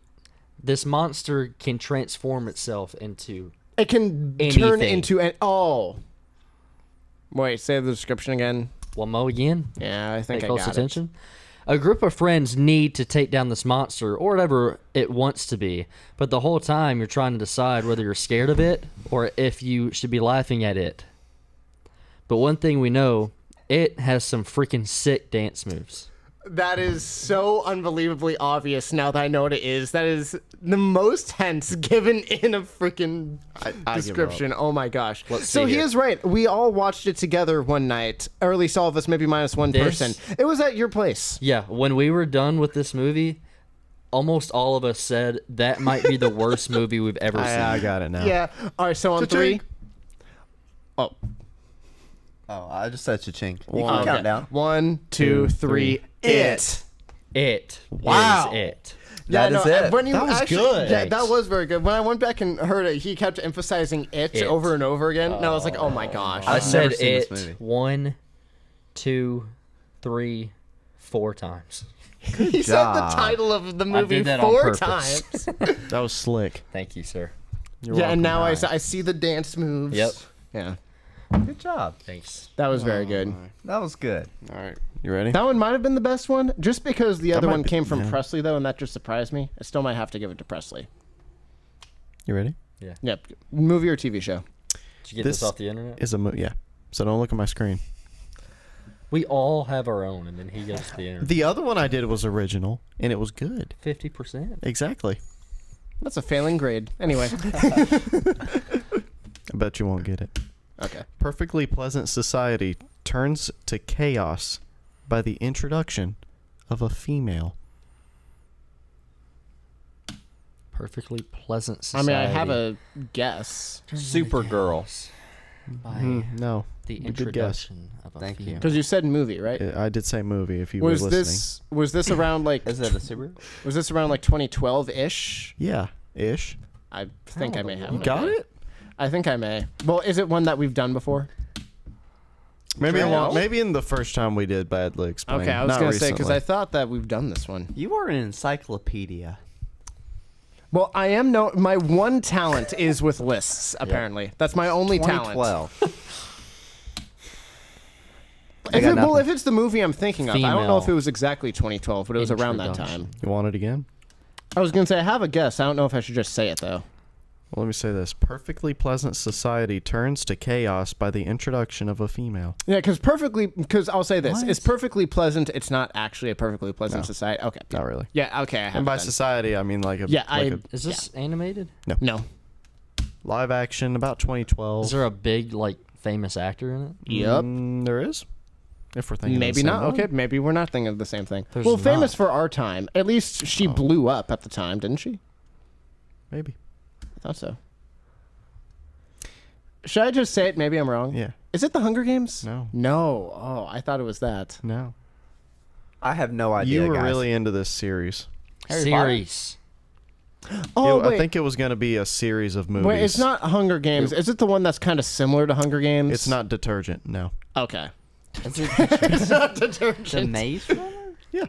this monster can transform itself into It can turn into an oh. Wait, say the description again. one mo again. Yeah, I think Pay I close got attention. A group of friends need to take down this monster or whatever it wants to be, but the whole time you're trying to decide whether you're scared of it or if you should be laughing at it. But one thing we know, it has some freaking sick dance moves. That is so unbelievably obvious now that I know what it is. That is the most hints given in a freaking I, I description. Oh my gosh. Let's so he here. is right. We all watched it together one night, or at least all of us, maybe minus one This- person. It was at your place. Yeah, when we were done with this movie, almost all of us said that might be the worst movie we've ever seen. I, I got it now. Yeah. All right. So on three. Cha-ching. Oh. Oh, I just said cha-ching. You One. can count down. One, two, three. It. It Wow. is it. Yeah, That is no, it. When you That was actually, good. Yeah, that was very good. When I went back and heard it, he kept emphasizing it, It. over and over again, and I was like, "Oh my oh. gosh!" I I've said never seen this it movie. one, two, three, four times. he said the job. title of the I movie did that on four purpose. times. That was slick. Thank you, sir. You're yeah, and welcome. now I, s- I see the dance moves. Yep. Yeah. Good job. Thanks. That was very good. That was good. All right, you ready? That one might have been the best one, just because the other might one be- came from yeah. Presley though, and that just surprised me. I still might have to give it to Presley. You ready? Yeah. Yep. Movie or TV show? Did you get This- this, off the internet? Is a mo- yeah. So don't look at my screen. We all have our own, and then he goes to the internet. The other one I did was original, and it was good. Fifty percent. Exactly. That's a failing grade. Anyway. I bet you won't get it. Okay. Perfectly pleasant society turns to chaos by the introduction of a female. Perfectly pleasant society. I mean, I have a guess Supergirl. by Mm, no, the good guess. introduction of a Thank you. because you said movie, right? I I did say movie. If you was were listening, this was this around like Is it a superhero? was this around like 2012 ish? yeah, ish. I think I may have. You got it. I think I may. Well, is it one that we've done before? Maybe Sure. in maybe in the first time we did badly explained. Okay, I was Not gonna say because recently. I thought that we've done this one. You are an encyclopedia. Well, I am no. My one talent is with lists. Apparently, that's my only talent. 2012. I If got it, well, nothing. if it's the movie I'm thinking of, I don't know Female if it was exactly 2012, but it was around that time. introduction. you want it again? I was gonna say I have a guess. I don't know if I should just say it though. Well, let me say this: perfectly pleasant society turns to chaos by the introduction of a female. Yeah, because perfectly. Because I'll say this: What? it's perfectly pleasant. It's not actually a perfectly pleasant No. society. Okay. Not really. Yeah. Okay. I And by it then. society, I mean like a Yeah, like I- a Is this animated? no. No. Live action about 2012. Is there a big like famous actor in it? Yep. Mm, there is. If we're thinking, of the Maybe same not. one. Okay, maybe we're not thinking of the same thing. There's well, famous not. for our time. At least she Oh. blew up at the time, didn't she? Maybe. I thought so. Should I just say it? Maybe I'm wrong. Yeah. Is it the Hunger Games? No. No. Oh, I thought it was that. No. I have no idea. you were guys. really into this series. Harry Potter? Series. Oh It- wait. I think it was going to be a series of movies. Wait, it's not Hunger Games. Is it the one that's kind of similar to Hunger Games? It's not detergent. No. Okay. Is it's not detergent. the. Maze Runner? Yeah.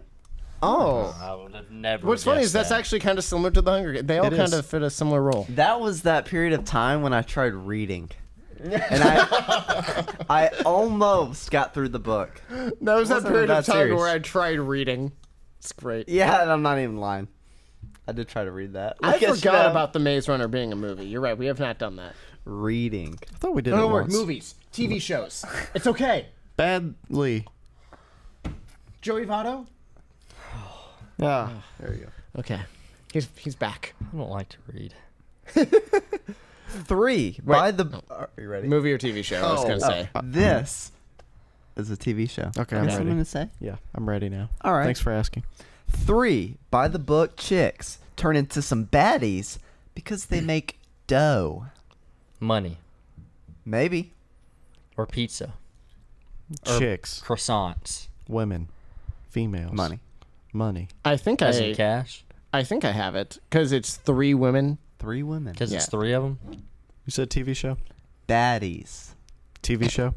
Oh. I would have never. What's funny is guessed that's that. actually kind of similar to the Hunger Games. They all It kind is. of fit a similar role. That was that period of time when I tried reading. And I I almost got through the book. That was that Wasn't period of that time serious. where I tried reading. It's great. Yeah, and I'm not even lying. I did try to read that. I Look at forgot you. about the Maze Runner being a movie. You're right. We have not done that. reading. I thought we did No, it don't once. Movies, TV shows. It's okay. Badly. Joey Votto. Ah. There you go. Okay. He's he's back. I don't like to read. Three. By the. Are you ready? Movie or TV show? I was gonna Oh, say. This is a TV show. Okay, I'm have something ready. to say? Yeah, I'm ready now. All right. Thanks for asking. Three. By the book chicks turn into some baddies because they make dough. Money Maybe. or pizza, Or- Chicks, croissants, women, females, Money. Money. I think as I in cash. I think I have it because it's three women. Three women. Because Yeah. it's three of them. You said TV show. Baddies. TV show.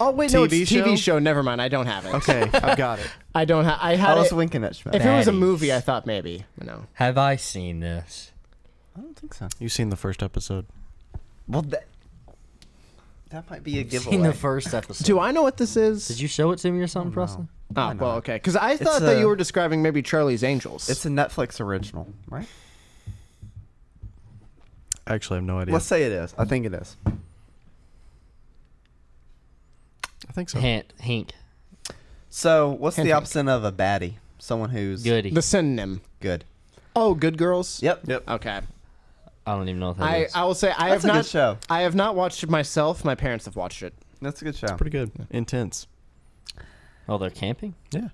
Oh wait, no, it's TV TV show? show. Never mind. I don't have it. Okay, I've got it. I don't have. I I had was it. winking at Schmidt. If it was a Baddies. movie, I thought maybe. No. Have I seen this? I don't think so. You've seen the first episode? Well, that that might be a giveaway. Seen the first episode. Do I know what this is? Did you show it to me or something. Presley? Oh Why well, not? okay. Because I It's thought that a- you were describing maybe Charlie's Angels. It's a Netflix original, right? Actually, I actually have no idea. Let's say it is. I think it is. I think so. Hint, hink, So, what's Hint, the hint. opposite of a baddie? Someone who's goody. the synonym. good. Oh, Good Girls. Yep. Yep. Okay. I don't even know what that I is. I will say I That's have a not. good show. I have not watched it myself. My parents have watched it. That's a good show. Pretty good. Intense. Oh, they're camping. Yeah.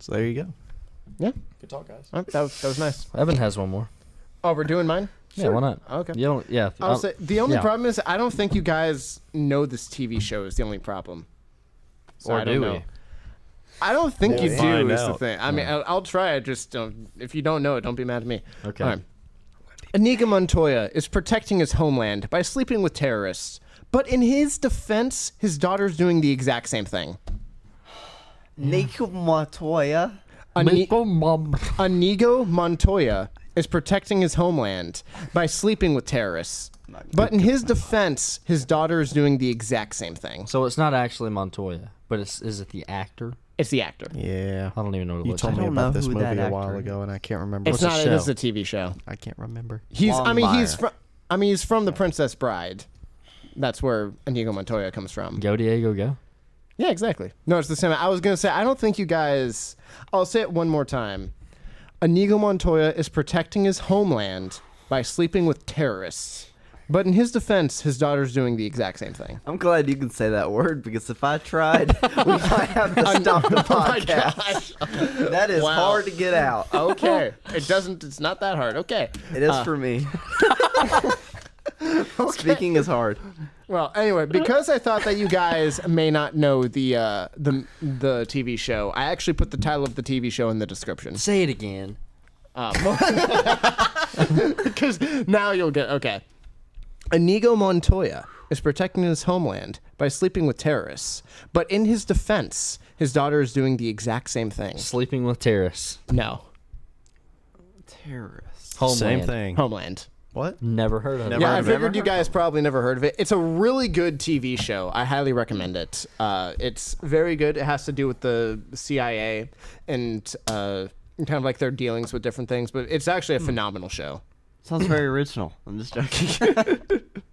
So there you go. Yeah. Good talk, guys. Oh, that, was, that was nice. Evan has one more. Oh, we're doing mine. Yeah, why not? Okay. You don't. Yeah. I'll I'll- say the only yeah. problem is I don't think you guys know this TV show is the only problem. So Or I don't do know. we? I don't think We'll you do. find Is the thing. I mean, I'll, I'll try. I just don't. If you don't know it, don't be mad at me. Okay. All right. Inigo Montoya is protecting his homeland by sleeping with terrorists, but in his defense, his daughter's doing the exact same thing. Nico Montoya. Ani- Mom. Inigo Montoya is protecting his homeland by sleeping with terrorists. But in his defense, his daughter is doing the exact same thing. So it's not actually Montoya, but it's is it the actor? It's the actor. Yeah. I don't even know what it You looks told like. me don't know about this who movie a while actor ago, and I can't remember. It's the not. It is show? a TV show. I can't remember. He's. I mean, he's Longmire. from. I mean, he's from The Princess Bride. That's where Inigo Montoya comes from. Go Diego, go. Yeah, exactly. No, it's the same. I was gonna say I don't think you guys. I'll say it one more time. Inigo Montoya is protecting his homeland by sleeping with terrorists. But in his defense, his daughter's doing the exact same thing. I'm glad you can say that word because if I tried, we might have to stop the oh podcast. that is Wow. hard to get out. Okay, it doesn't. It's not that hard. Okay. It is uh, for me. Speaking is hard. Well, anyway, because I thought that you guys may not know the uh, the the TV show, I actually put the title of the TV show in the description. Say it again. Because now you'll get okay. Inigo Montoya is protecting his homeland by sleeping with terrorists, but in his defense, his daughter is doing the exact same thing. Sleeping with terrorists. No, Terrorists. Homeland. Same thing. Homeland. What? Never heard of Never it. Yeah, I heard of it. figured you guys probably never heard of it. It's a really good TV show. I highly recommend it. Uh, it's very good. It has to do with the CIA and uh, kind of like their dealings with different things, but it's actually a phenomenal show. Sounds very original. I'm just joking.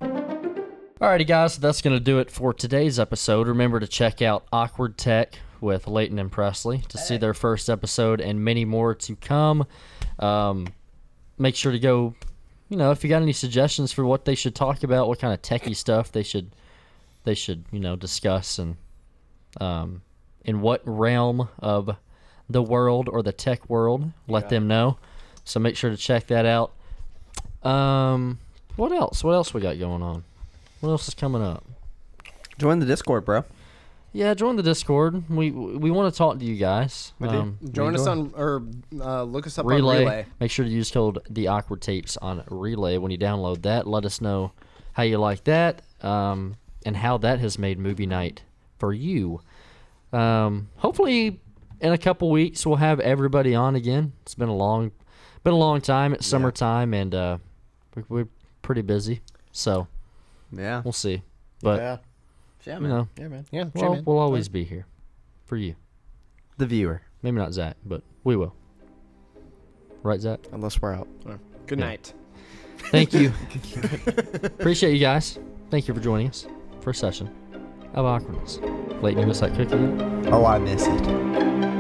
Alrighty, guys, so that's going to do it for today's episode. Remember to check out Awkward Tech with Layton and Presley to see their first episode and many more to come. Um, make sure to go, you know, if you got any suggestions for what they should talk about, what kind of techie stuff they should, they should, you know, discuss and um, in what realm of the world or the tech world, let them know. So make sure to check that out. Um, what else? What else we got going on? What else is coming up? Join the Discord, bro. Yeah, join the Discord. We we want to talk to you guys. We do. Um, Join we us on or uh, look us up Relay. on Relay. Make sure to use code the awkward tapes on Relay when you download that. Let us know how you like that, um, and how that has made movie night for you. Um, hopefully, in a couple weeks we'll have everybody on again. It's been a long, been a long time. It's summertime, and uh, we, we're pretty busy, so Yeah. we'll see. But yeah. Yeah, you know, Yeah, man. Yeah, we'll, J-Man. we'll always be here for you. The viewer. Maybe not Zach, but we will. Right, Zach? Unless we're out. Good Yeah. night. Thank you. Appreciate you guys. Thank you for joining us for a session of awkwardness. Layton, you miss that cookie? Oh, I miss it.